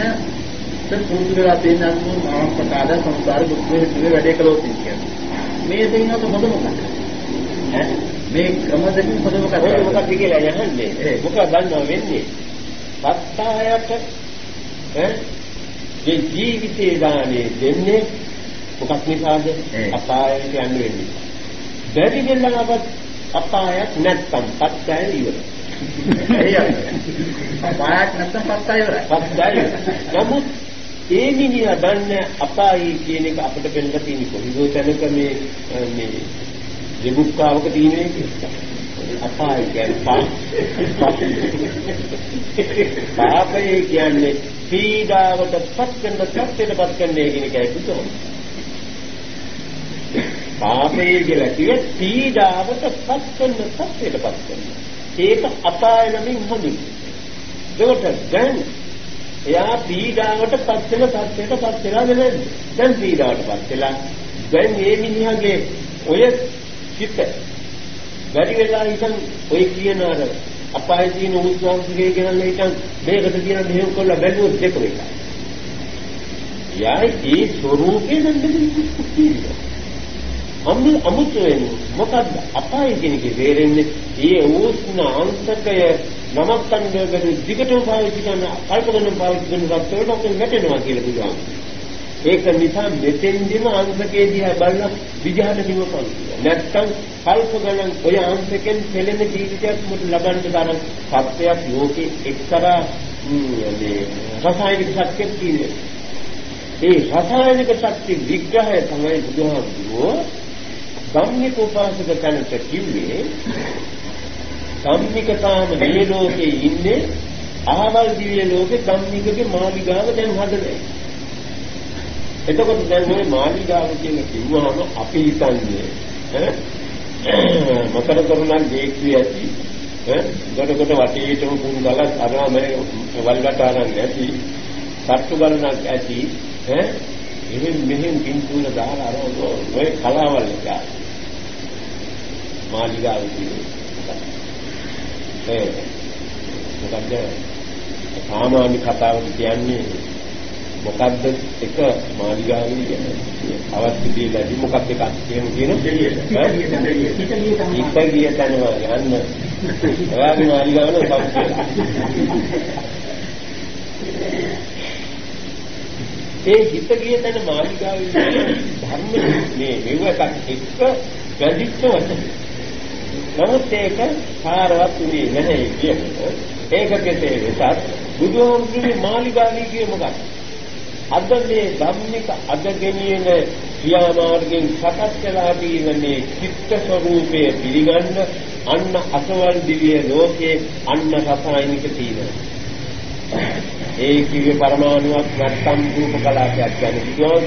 [SPEAKER 3] පුරුදු වෙලා තියෙන අනුව මානව ප්‍රකාර සංසාර දුක් වේදේ වැඩේ කළොත් කියන්නේ. මේ දෙන්නට මොකද මොකක්ද? මේ ක්‍රම දෙකෙන් මොකද මොකක්ද?
[SPEAKER 1] මොකක්ද කියලා යහන්නේ. මොකක්ද දන්නව වෙන්නේ? සත්‍යයට ඈ මේ ජීවිතේ දානේ දෙන්නේ මොකක් නිසාද? අපායට යන්න වෙන්නේ. බැරි වෙලාවත් අපායක් නැත්තම් පත්‍යය ඉවරයි.
[SPEAKER 3] අපායක් නැත්තම් පත්‍යය ඉවරයි.
[SPEAKER 1] පත්‍යය. නමුත් ඒ මිනිහා දන්නේ අපායි කියන එක අපිට පෙන්නලා තියෙන කොහොමද තැනක මේ මේ දෙබුක්කාවක තියෙන එක. අපායි කියන්නේ පාපය කියන්නේ පීඩාවට පත් කරන සත්‍යයට පත් කරන්නේ කියන එකයි බුදුම. පාපය කියලා කිව්වේ පීඩාවට පත් කරන සත්‍යයට පත් කරන. ඒක අපාය නමින් හඳුන්වන්නේ. ඒකට දැන් එයා පීඩාවට පත් වෙන සත්‍යයට පත් වෙලා නේද? දැන් පීඩාවට පත් වෙලා දැන් මේ මිනිහාගේ ඔය චිත්ත වැඩි වෙලා ඉතින් ඔය කියන අර අපායේ තියෙන උත්සාහයේ ගෙනල්ලා ඉතින් මේකට කියන මෙහෙම කරලා බැලුවොත් දෙක වෙලා. යයි ඒ ස්වરૂපේ නම් දෙන්නේ. අමු අමුතු වෙන්නේ මොකද්ද අපායේ කියන එකේ තේරෙන්නේ ඒ උෂ්ණ අංශකය නමක් කන්දගෙන දිගටම පාවිච්චි කරන කල්ප ගණන් පාවිච්චි කරන සත්‍යයට ඔක වැටෙනවා කියලා බුදුහාම. ඒක නිසා මෙතෙන්දිම අංශකේ දිහා බලලා විජහන නිවපන් කියලා. නැත්තම් කල්ප ගණන් ඔය අංශකෙන් පෙළෙන ජීවිතයක් මුට ලබන්න තරම් සත්‍යයක් ලෝකේ එක්තරා මේ රසායනික සත්‍යයක් කියන්නේ. ඒ රසායනික ශක්ති විග්‍රහය තමයි බුදුහාමුදුරුවෝ ධම්මික උපාසක තැනට කිව්වේ ධම්මික තාම මේ ලෝකේ ඉන්නේ අහවල් දිව්‍ය ලෝකේ ධම්මිකගේ මාලිගාව දැන් හදලා එතකොට දැන් මේ මාලිගාව කියන කිව්වහම අපි හිතන්නේ ඈ? මකර කරුණන් දේක්විය ඇති ඈ? කොට කොට වටේටම කුණු ගලක් අරම මේ වල්ගට ආරන් නැති සත්තු ගණනක් ඇති ඈ? එහෙන් මෙහෙන් පින්තුන දාලා අර ඔය කලාවල් එක මාලිගාව කියන්නේ ඒ මොකද සාමාන්‍ය කතාවක් කියන්නේ මොකද්ද එක මාලිගාවේ කියන්නේ අවස්ථ දීලාදී මොකක්ද එකක් කියන කියන ඉක්ක ගිය තැනම යන්න. ඔයාගේ මාලිගාවන ඒ හිත ගිය තැන මාලිගාවේ ධර්ම මේ මෙව එකක් එක්ක වැඩිච්ච වචන. නමුත් ඒක සාරවත් උනේ නැහැ කියන්නේ ඒක කෙසේ වෙතත් බුදුහාමුදුරුවෝ මාලිගාවේ කියේ මොකක්ද අද මේ ධම්මික අද ගෙනියන ක්‍රියාමාර්ගයෙන් සකස් වෙලා තියෙන්නේ චිත්ත ස්වરૂපයේ පිළිගන්න අන්න අසවල් දිව්‍ය ලෝකයේ අන්න රසායනික තියෙනවා ඒ කිව්වේ පරමාණුවක් නැත්තම් රූප කලාපයක් ගැන කිව්වොත්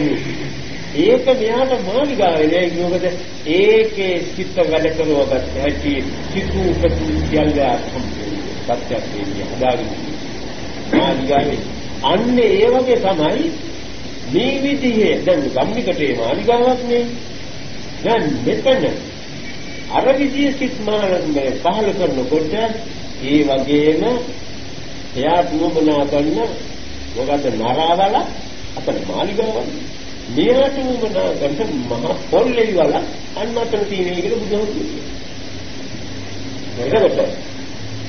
[SPEAKER 1] ඒක මෙයාට මාලිගාවේ නෑ මොකද ඒකේ චිත්ත වැඩ කරවගත්ත හැටි චිතු උපතු කියලා සත්‍යයක් කියන්නේ හදාගෙන. මාලිගාවේ අන්න ඒ වගේ තමයි මේ විදිහේ දැන් ගම්මිකටේ මාලිගාවක් නේ. දැන් මෙතන අර විදිහේ සිත් මානන්නේ පහල කරනකොට ඒ වගේම එයා දුමනා කරන මොකද නරාවල අපේ මාලිගාවක් මෙයාට උමනා කරන මහ පොල්ලේ වල අන්න අතන තියෙන එකට බුදුහමෝ කියනවා. එතකොට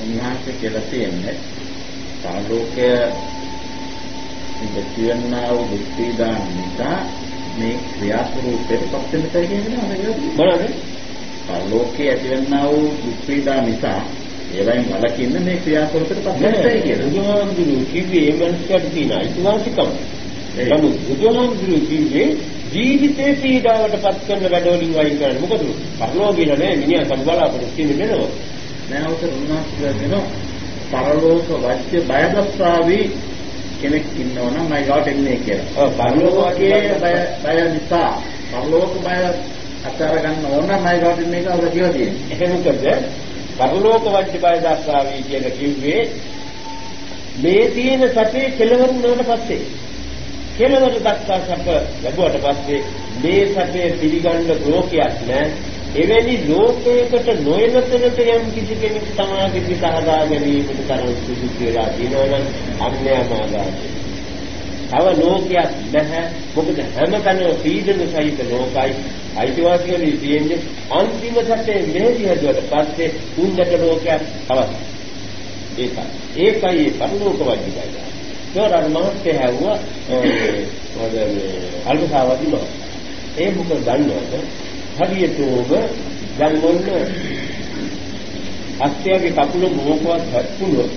[SPEAKER 3] උන්වහන්සේ කියලා තියෙන්නේ සාලෝකයේ කියන්නා වූ දුක්ඛීදාන නිසා මේ ක්‍රියාස්වරූපයට පත් වෙන තැන කියන්නේ
[SPEAKER 1] මොනවද?
[SPEAKER 3] ලෝකයේ ඇතිවෙනා වූ දුක්ඛීදාන නිසා ඒවෙන් වලකින්න මේ ක්‍රියාස්වරූපයට පත් වෙන තැන කියලා.
[SPEAKER 1] බුදුහාමුදුරු කිව්වේ මේ මනසට තියෙන අයිතිවාසිකම්. නමුත් බුදුහාමුදුරු කිව්වේ ජීවිතේ පීඩාවට පත් කරන වැඩවලින් වයින් කරන්න. මොකද පරලෝකීන නෑ මිනිහා සම්බලාපොරොත්තු වෙන්නේ නේද?
[SPEAKER 3] නැවත උන්වහන්සේ කියනවා පරලෝක වෛද්‍ය බයදස්සාවි කෙනෙක් ඉන්නවා නම් මයි ගාවට එන්නේ කියලා.
[SPEAKER 1] ඔව්
[SPEAKER 3] පරලෝකයේ බය බය නිසා පරලෝක බය අතර ගන්න ඕන නම් මයි ගාවට එන්නේ කියලා කියලා තියෙනවා.
[SPEAKER 1] ඒක මොකද? පරලෝක වජ්‍ය බය දස්සාවි කියලා කිව්වේ මේ තියෙන සැපේ කෙලවරු වුණාට පස්සේ කෙලවර දක්වා සැප ලැබුවට පස්සේ මේ සැපේ පිළිගන්න ලෝකයක් නෑ එවැනි ලෝකයකට නොයනතනට යම් කිසි කෙනෙක් සමාගයේ සහදා ගැනීමට තරම් සුදුසු කියලා දිනවනම් අන්‍යමාදාසි. තව ලෝකයක් නැහැ. මොකද හැමතැනම පීඩන සහිත ලෝකයි. අයිතිවාසිකම් තියෙන්නේ අන්තිම සැපේ මෙහෙදි හදුවට පස්සේ උන්දට ලෝකයක් තවත්. ඒකයි. ඒකයි පරලෝක වජිකයි. ඒවර මහත්ය හැවුවා ඒ අල්පසාවදී මහත්ය. ඒ මොකද දන්නවද? හරියටම දැන් මොන්න අස්ත්‍යගේ කකුල මොකවත් හත්තුනොත්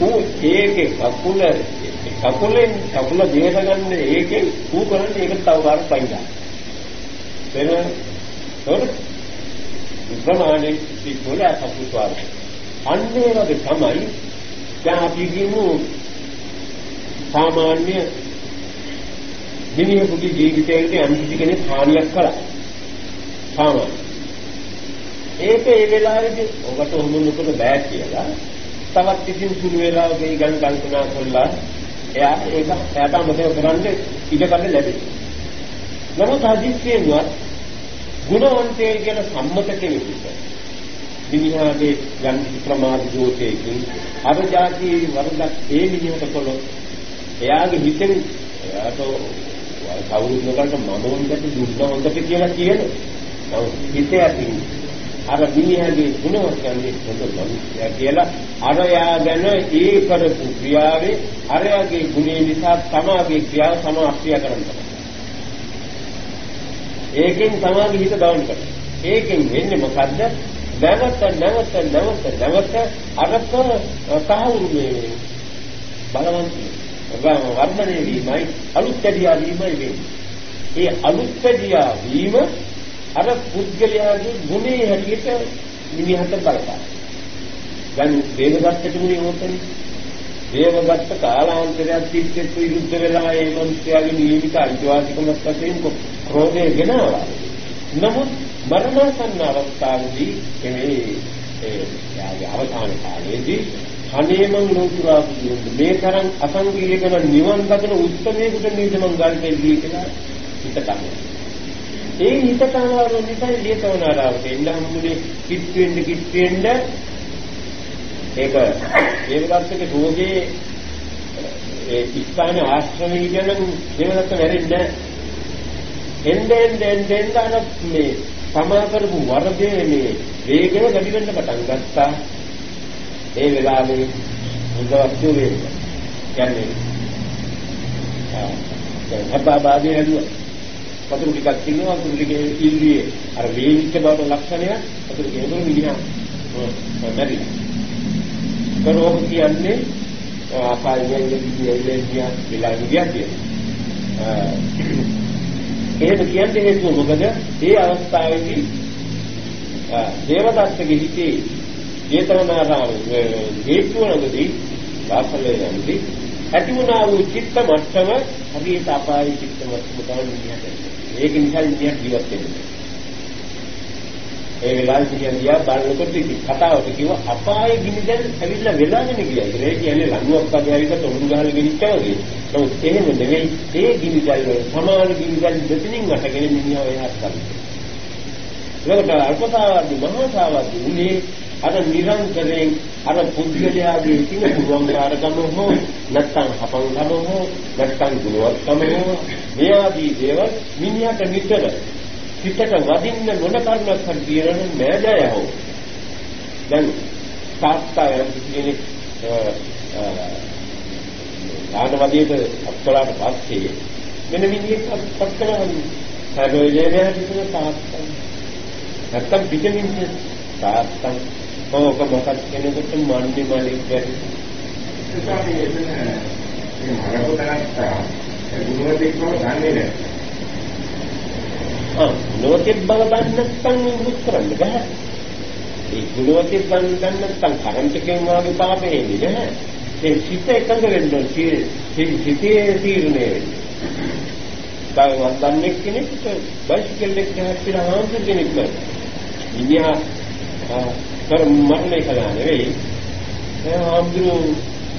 [SPEAKER 1] ඌ ඒකේ කකුල කකුලෙන් කකුල දිහට ගන්න ඒකෙන් ඌ කරන්නේ ඒක තව කාරක් පයින්දා. වෙන තොර ප්‍රමාණය පිටුල කකුල පාර අන්නේ වගේ තමයි දැන් අපි කියමු සාමාන්‍ය මිනිහෙකුගේ ජීවිතයකට යම් කිසි කෙනෙක් හානියක් කළා. සාමාන්‍ය. ඒක ඒ වෙලාවේදී ඔබට ඔහොම නොකර බෑ කියලා තවත් කිසිම සුළු වෙලාවක ඒ ගන් කල්පනා කළා එයා ඒක එයාට අමතක කරන්න ඉඩකඩ ලැබෙයි. නමුත් හදිස්සියෙන්වත් ගුණවන්තයෙ කියන සම්මත කෙනෙකුට මිනිහාගේ යම් ප්‍රමාද දෝෂයකින් අර જાති වරදක් ඒ මිනිහට කළොත් එයාගේ හිතෙන් එයාට කවුරුත් නොකරට මම හොඳට දුන්න හොඳට කියලා කියනවා. නමුත් හිත ඇතින් අර මිනිහගේ ගුණවත් යන්නේ හොඳ මිනිහයා කියලා අරයා ගැන ඒ කරපු ක්‍රියාවේ අරයාගේ ගුණය නිසා තමාගේ ක්‍රියාව සමාප්තිය කරනවා. ඒකෙන් තමාගේ හිත ඩවුන් කරනවා. ඒකෙන් වෙන්නේ මොකද්ද? නැවත නැවත නැවත නැවත අරක තහවුරු මේ බලවන්තිය වර්ධනය වීමයි අලුත් ඇදියා වීමයි වෙන්නේ. ඒ අලුත් ඇදියා වීම අර පුද්ගලයාගේ ගුණේ හැටියට මිනිහට බලපාන. දැන් දේවදත්ත තුනේ මොකටද? දේවදත්ත කාලාන්තරයක් තිස්සේ විරුද්ධ වෙලා ඒ මනුස්සයාගේ නියමිත අයිතිවාසිකමක් වශයෙන් ක්‍රෝධය ගෙනාවා. නමුත් මරණසන්න අවස්ථාවේදී මේ ඒ අවසාන කාලයේදී අනේමං ලෝතුරා බුදුන් මේ තරම් අසංකීර්ණ නිවන් දකින උත්තරයකට නේද මං ගල්පෙල්ලී කියලා හිත ගන්නවා. ඒ හිත කනවල නිසා ලියතවනාරාවට එන්න හම්බුනේ කිත් වෙන්න කිත් වෙන්න ඒක දේවදත්තගේ රෝගේ ඒ ස්ථාන ආශ්‍රමයේ කියන දේවදත්ත වැරෙන්නේ එන්නේ එන්නේ එන්නේ මේ තමා කරපු වරදේ මේ වේගය වැඩි වෙන්න පටන් ගත්තා ඒ වෙලාවේ මුදවත්තු වෙන්න. කියන්නේ ආ හබ්බාබාදී හැදුවා. වතුර ටිකක් තියෙනවා වතුර ටිකේ ඉල්ලියේ අර වේවිච්ච බවට ලක්ෂණය වතුර කියනකොට මිනිහා මැරිලා. කරෝග කියන්නේ ආපායයෙන් කියන්නේ කියා විලා ගියන්නේ. එහෙම කියන්නේ හේතුව මොකද? ඒ අවස්ථාවේදී දේවදත්තගේ හිතේ ජේතවනාරාමයේ හේතුවනදී වාසලේ යන්නේ ඇති වුණා වූ චිත්ත මට්ටම හරියට අපායේ චිත්ත මට්ටම තමයි නිහඬ. ඒක නිසා නිහඬ ජීවත් වෙන්නේ. ඒ වෙලාවේ කියන්නේ බලනකොට කතාවට කිව්ව අපායේ ගිනි දැන් ඇවිල්ලා වෙලාගෙන ගියා. ඒ කියන්නේ ලණුවක් වගේ ඇවිල්ලා තොමුරු ගහලා ගෙනිච්චා වගේ. නමුත් එහෙම නෙවෙයි. ඒ ගිනි දැල් වල සමාන ගිනි දැල් දෙතිනින් අටගෙන මිනිහා එහාට ගත්තා. ඒකට අල්පතාවදී මහාසාවදී උනේ අර නිරන්තරයෙන් අර පුද්ගලයාගේ තියෙන පුරුවන්කාරකම හෝ නැත්නම් හපංකම හෝ නැත්නම් ගුණවත්කම හෝ මේ ආදී දේවල් මිනිහට නිතර පිටට වදින්න නොන කර්මයක් හරි කියන නෑදෑය හෝ. දැන් තාත්තා කෙනෙක් ආනවදීට අත්කලාට පස්සේ මෙන්න මිනිහෙක් අත්කලා හැබැයි ලේබෑට කියන තාත්තා. නැත්තම් පිටින් තාත්තා. ඕක මොකක්ද කෙනෙකුට මන්නේ මලෙක් බැරි.
[SPEAKER 4] ඒකයි එතන මේ මරපොතනස්සා ගුණවතෙක් බව දන්නේ නැහැ.
[SPEAKER 1] ආ ගුණවතෙක් බව දන්නේ නැත්නම් මුත් කරන්න බෑ. ඒ ගුණවතෙක් බව දන්නේ නැත්නම් කරන්ට් එකෙන් වාගේ පාපේ එන්නේ නැහැ. ඒ සිත එකඟ වෙන්න ඕනේ. සිතේ තීරණය වෙන්නේ. බයවත් දන්නේ කෙනෙක්ට බයිසිකල් එක හැප්පිලා හාන්සර් කෙනෙක් නෑ. ඉන්දියා කර මරණය කළා නෙවෙයි. ඒ ආම්දුරු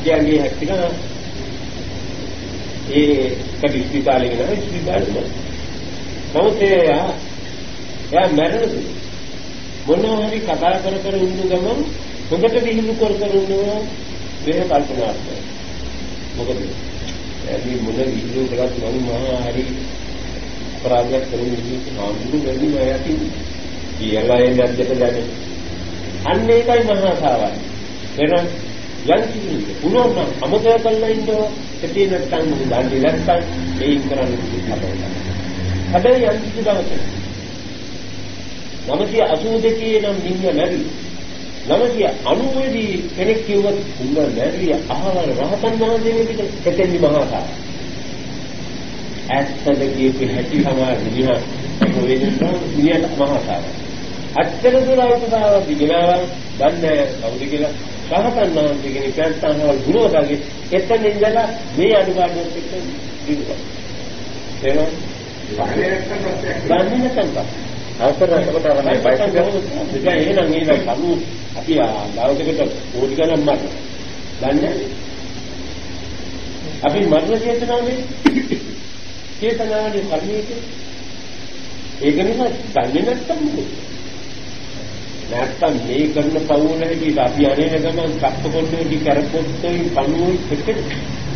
[SPEAKER 1] කියන්නේ හැක්කන ඒ කඩි ස්පිතාලේ ගිහලා ස්පිතාලෙම නමුත් එයා එයා මැරෙනද? මොනවා හරි කතා කර කර ඉන්න ගමන් හොඳට විහිළු කර කර ඉන්නවා මේ කල්පනා කරනවා. මොකද? එයාගේ මොන විහිළු කරත් මම මහා හරි අපරාධයක් කරන විදිහට ආම්දුරු වැඩි මයකින් කියලා එන්නේ අද්දට දැනෙන්නේ අන්න ඒකයි මහා සාවය. වෙන යම් කිසි පුළුවන් නම් අමතක කරලා ඉන්නවා. ඇටි නැත්තම් දන්නේ නැත්තම් ඒක කරන්න කිව්වා. හැබැයි යම් කිසි දවසක 982 නම් නින්න නැරි 990 දී කෙනෙක් කිව්වත් උඹ නැරි අහවල් රහතන් වහන්සේ මේකට එතෙන්දි මහා සාවය. ඇත්තද කියපු හැටි සමාජ විදිහ කොහෙන්ද මිනිහට මහා සාවය. අච්චර දුර අවුතාවක් දිගනවා දන්නේ කවුද කියලා රහතන් වහන්සේ කෙනෙක් නැත්නම් ගුණවතගේ එතන ඉඳලා මේ අනුගාමියත් එක්ක දිනුවා. එහෙනම් දන්නේ නැත්නම් රසකට වරනේ බයිසිකල් දෙක එහෙනම් එහෙනම් කමු අපි දවසකට කෝටි ගණන් මත දන්නේ අපි මරණ චේතනාවේ චේතනාවේ කර්මයේ ඒක නිසා දන්නේ නැත්නම් මොකද නැත්තම් මේ කරන පවුල හැටි අපි අනේ ගමන් කප්පකොට්ටේ කරපොත්තේ පණුවේ පිටට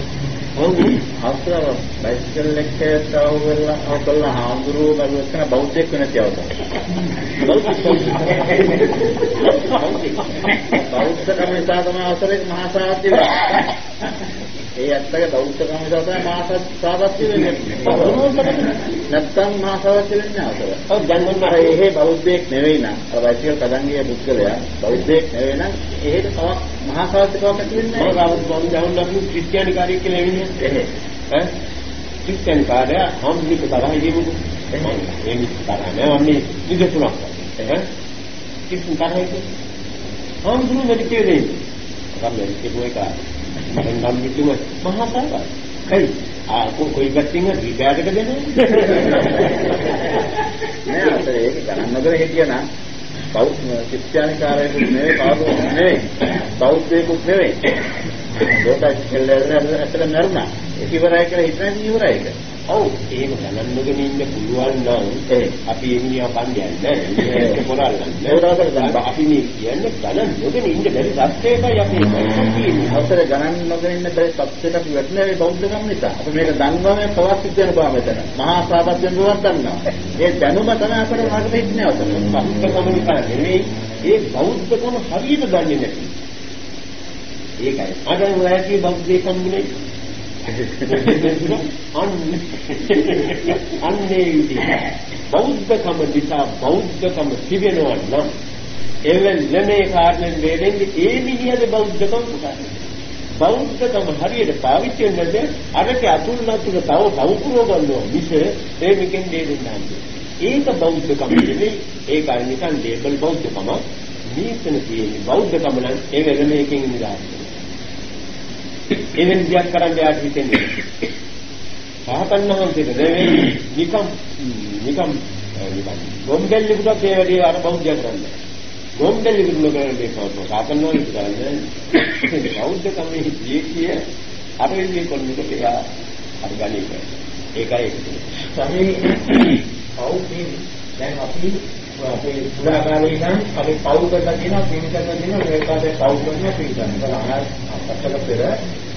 [SPEAKER 1] ඔව්.
[SPEAKER 3] අස්සර බයිසිකල් එක්ක තාවුවලා අවකල්ලා හාමුදුරුවෝ බලුවත්න බෞද්ධෙක් වෙන තියවද? බෞද්ධකම නිසා තමයි අවසරේ මහා සාහිත්‍ය වෙන්නේ. ඒ ඇත්තගේ බෞද්ධකම නිසා තමයි මහා සාහිත්‍ය වෙන්නේ. නැත්තම් මහා සාහිත්‍ය වෙන්නේ අවසර.
[SPEAKER 1] ඔව් දැන් මොන
[SPEAKER 3] අර එහෙ බෞද්ධයෙක් නෙවෙයි නම් අර වෛශ්‍ය කදංගිය පුද්ගලයා බෞද්ධයෙක් නෙවෙයි නම් එහෙට තව මහා සාහිත්‍යකමක් ඇති වෙන්නේ නැහැ.
[SPEAKER 1] ගාව මම දැන් අපි ක්‍රිස්තියානි කාර්යයක් කියලා එන්නේ.
[SPEAKER 3] එහෙ.
[SPEAKER 1] ඈ ක්‍රිස්තියානි කාර්යය හම්බුනික තරහ යෙමුදු.
[SPEAKER 3] එහෙම.
[SPEAKER 1] ඒ තරහ නෑ අන්නේ නිදසුනක්. ඈ ක්‍රිස්තියානි තරහයි. හම්බුනු මෙලි කියන්නේ. ගම්මෙලි කියපුවා එක. නම් කිතුම මහා සාගර. හරි. ආ කොයි පැත්තෙන් හරි එක දෙන්නේ.
[SPEAKER 3] නෑ අතේ ඒක ගණන් නොකර හිටියනම් බෞද්ධ ක්‍රිස්තියානිකාරයෙකුත් නෙවෙයි පාදෝ නෙවෙයි බෞද්ධයෙකුත් නෙවෙයි ලෝකයක් කෙල්ලෙන් නරුණා ඒක ඉවරයි කියලා හිතන්නේ ඉවරයි ඒක
[SPEAKER 1] ඔව් ඒක ගණන් නොගෙන ඉන්න පුළුවන් නම්. අපි එමිනියා කන්දියන්නේ
[SPEAKER 3] ඒ.
[SPEAKER 1] ඒක පොරල්ලන්නේ
[SPEAKER 3] දැන්
[SPEAKER 1] අපි මේ කියන්නේ ගණන් නොගෙන ඉන්න බැරි සත්‍යයකයි අපි කියන්නේ
[SPEAKER 3] අවසර ගණන් නොගෙන ඉන්න බැරි සත්‍යයක් අපි වැටෙන්නේ මේ බෞද්ධකම නිසා. අපි මේක දන්නවා පවත් සිද්ධ වෙන බව මෙතන. මහා සාපත්‍යයෙන් බවක් දන්නවා. ඒ දැනුම තමයි අපිට මාර්ග දෙන්නේ අවසර.
[SPEAKER 1] බෞද්ධකම නිසා නෙවෙයි ඒ බෞද්ධකම හරියට දන්නේ නැති. ඒකයි. අද ඔයාගේ බෞද්ධකම් නේ අන්නේ විදිහ බෞද්ධකම නිසා බෞද්ධකම තිබෙනවා නම් එවෙන් lemේ කාරණෙන් වේදෙන්නේ ඒ විදිහේ බෞද්ධකම පුතානේ බෞද්ධකම හරියට පාවිච්චි වෙන්නේ අරක අතුල් නතුල තව සෞකුරව ගන්නවා මිස ඒ මිකෙන් දෙන්නේ ඒක බෞද්ධකම නෙවෙයි ඒක අර නිකන් ලේබල් බෞද්ධකම මේකන තියෙන්නේ බෞද්ධකම නම් ඒ වෙනම එකකින් නිදාස් එවෙන් දියක් කරන්න යාට හිතෙන්නේ සාහතන් වහන්සේට නෙවෙයි නිකම් නිකම් නිකම් ගොම්බෙල්ලෙකුට ඒ වැඩි අර බෞද්ධය කරන්නේ ගොම්බෙල්ලෙකුට නොකරන්නේ කවුද? සාහතන් වහන්සේ කරන්නේ බෞද්ධකම හිතියේ කිය අර විදිහේ කොන්නක එයා අර ගණේ ඒකයි
[SPEAKER 4] සමේ පෞද්ගලික දැන් අපි අපේ පුරාකාලේ ඉඳන් අපි පව් කරලා තියෙනවා පින් කරලා තියෙනවා ඒකාදේ පව් කරනවා පින් කරනවා. අපතල පෙර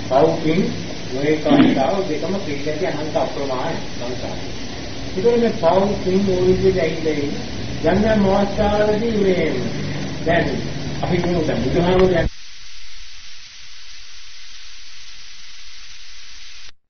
[SPEAKER 4] පව් පින් ඔය කාන්තාව දෙකම පිළිගැටි අනන්ත අප්‍රමාණ සංසාරේ. ඒකනේ මේ පව් පින් ওই විදිහට ඇවිල්ලා දැන් දැන් මොහොතාවලදී මේ දැන් අපි කියමු දැන් බුදුහාමුදුරන්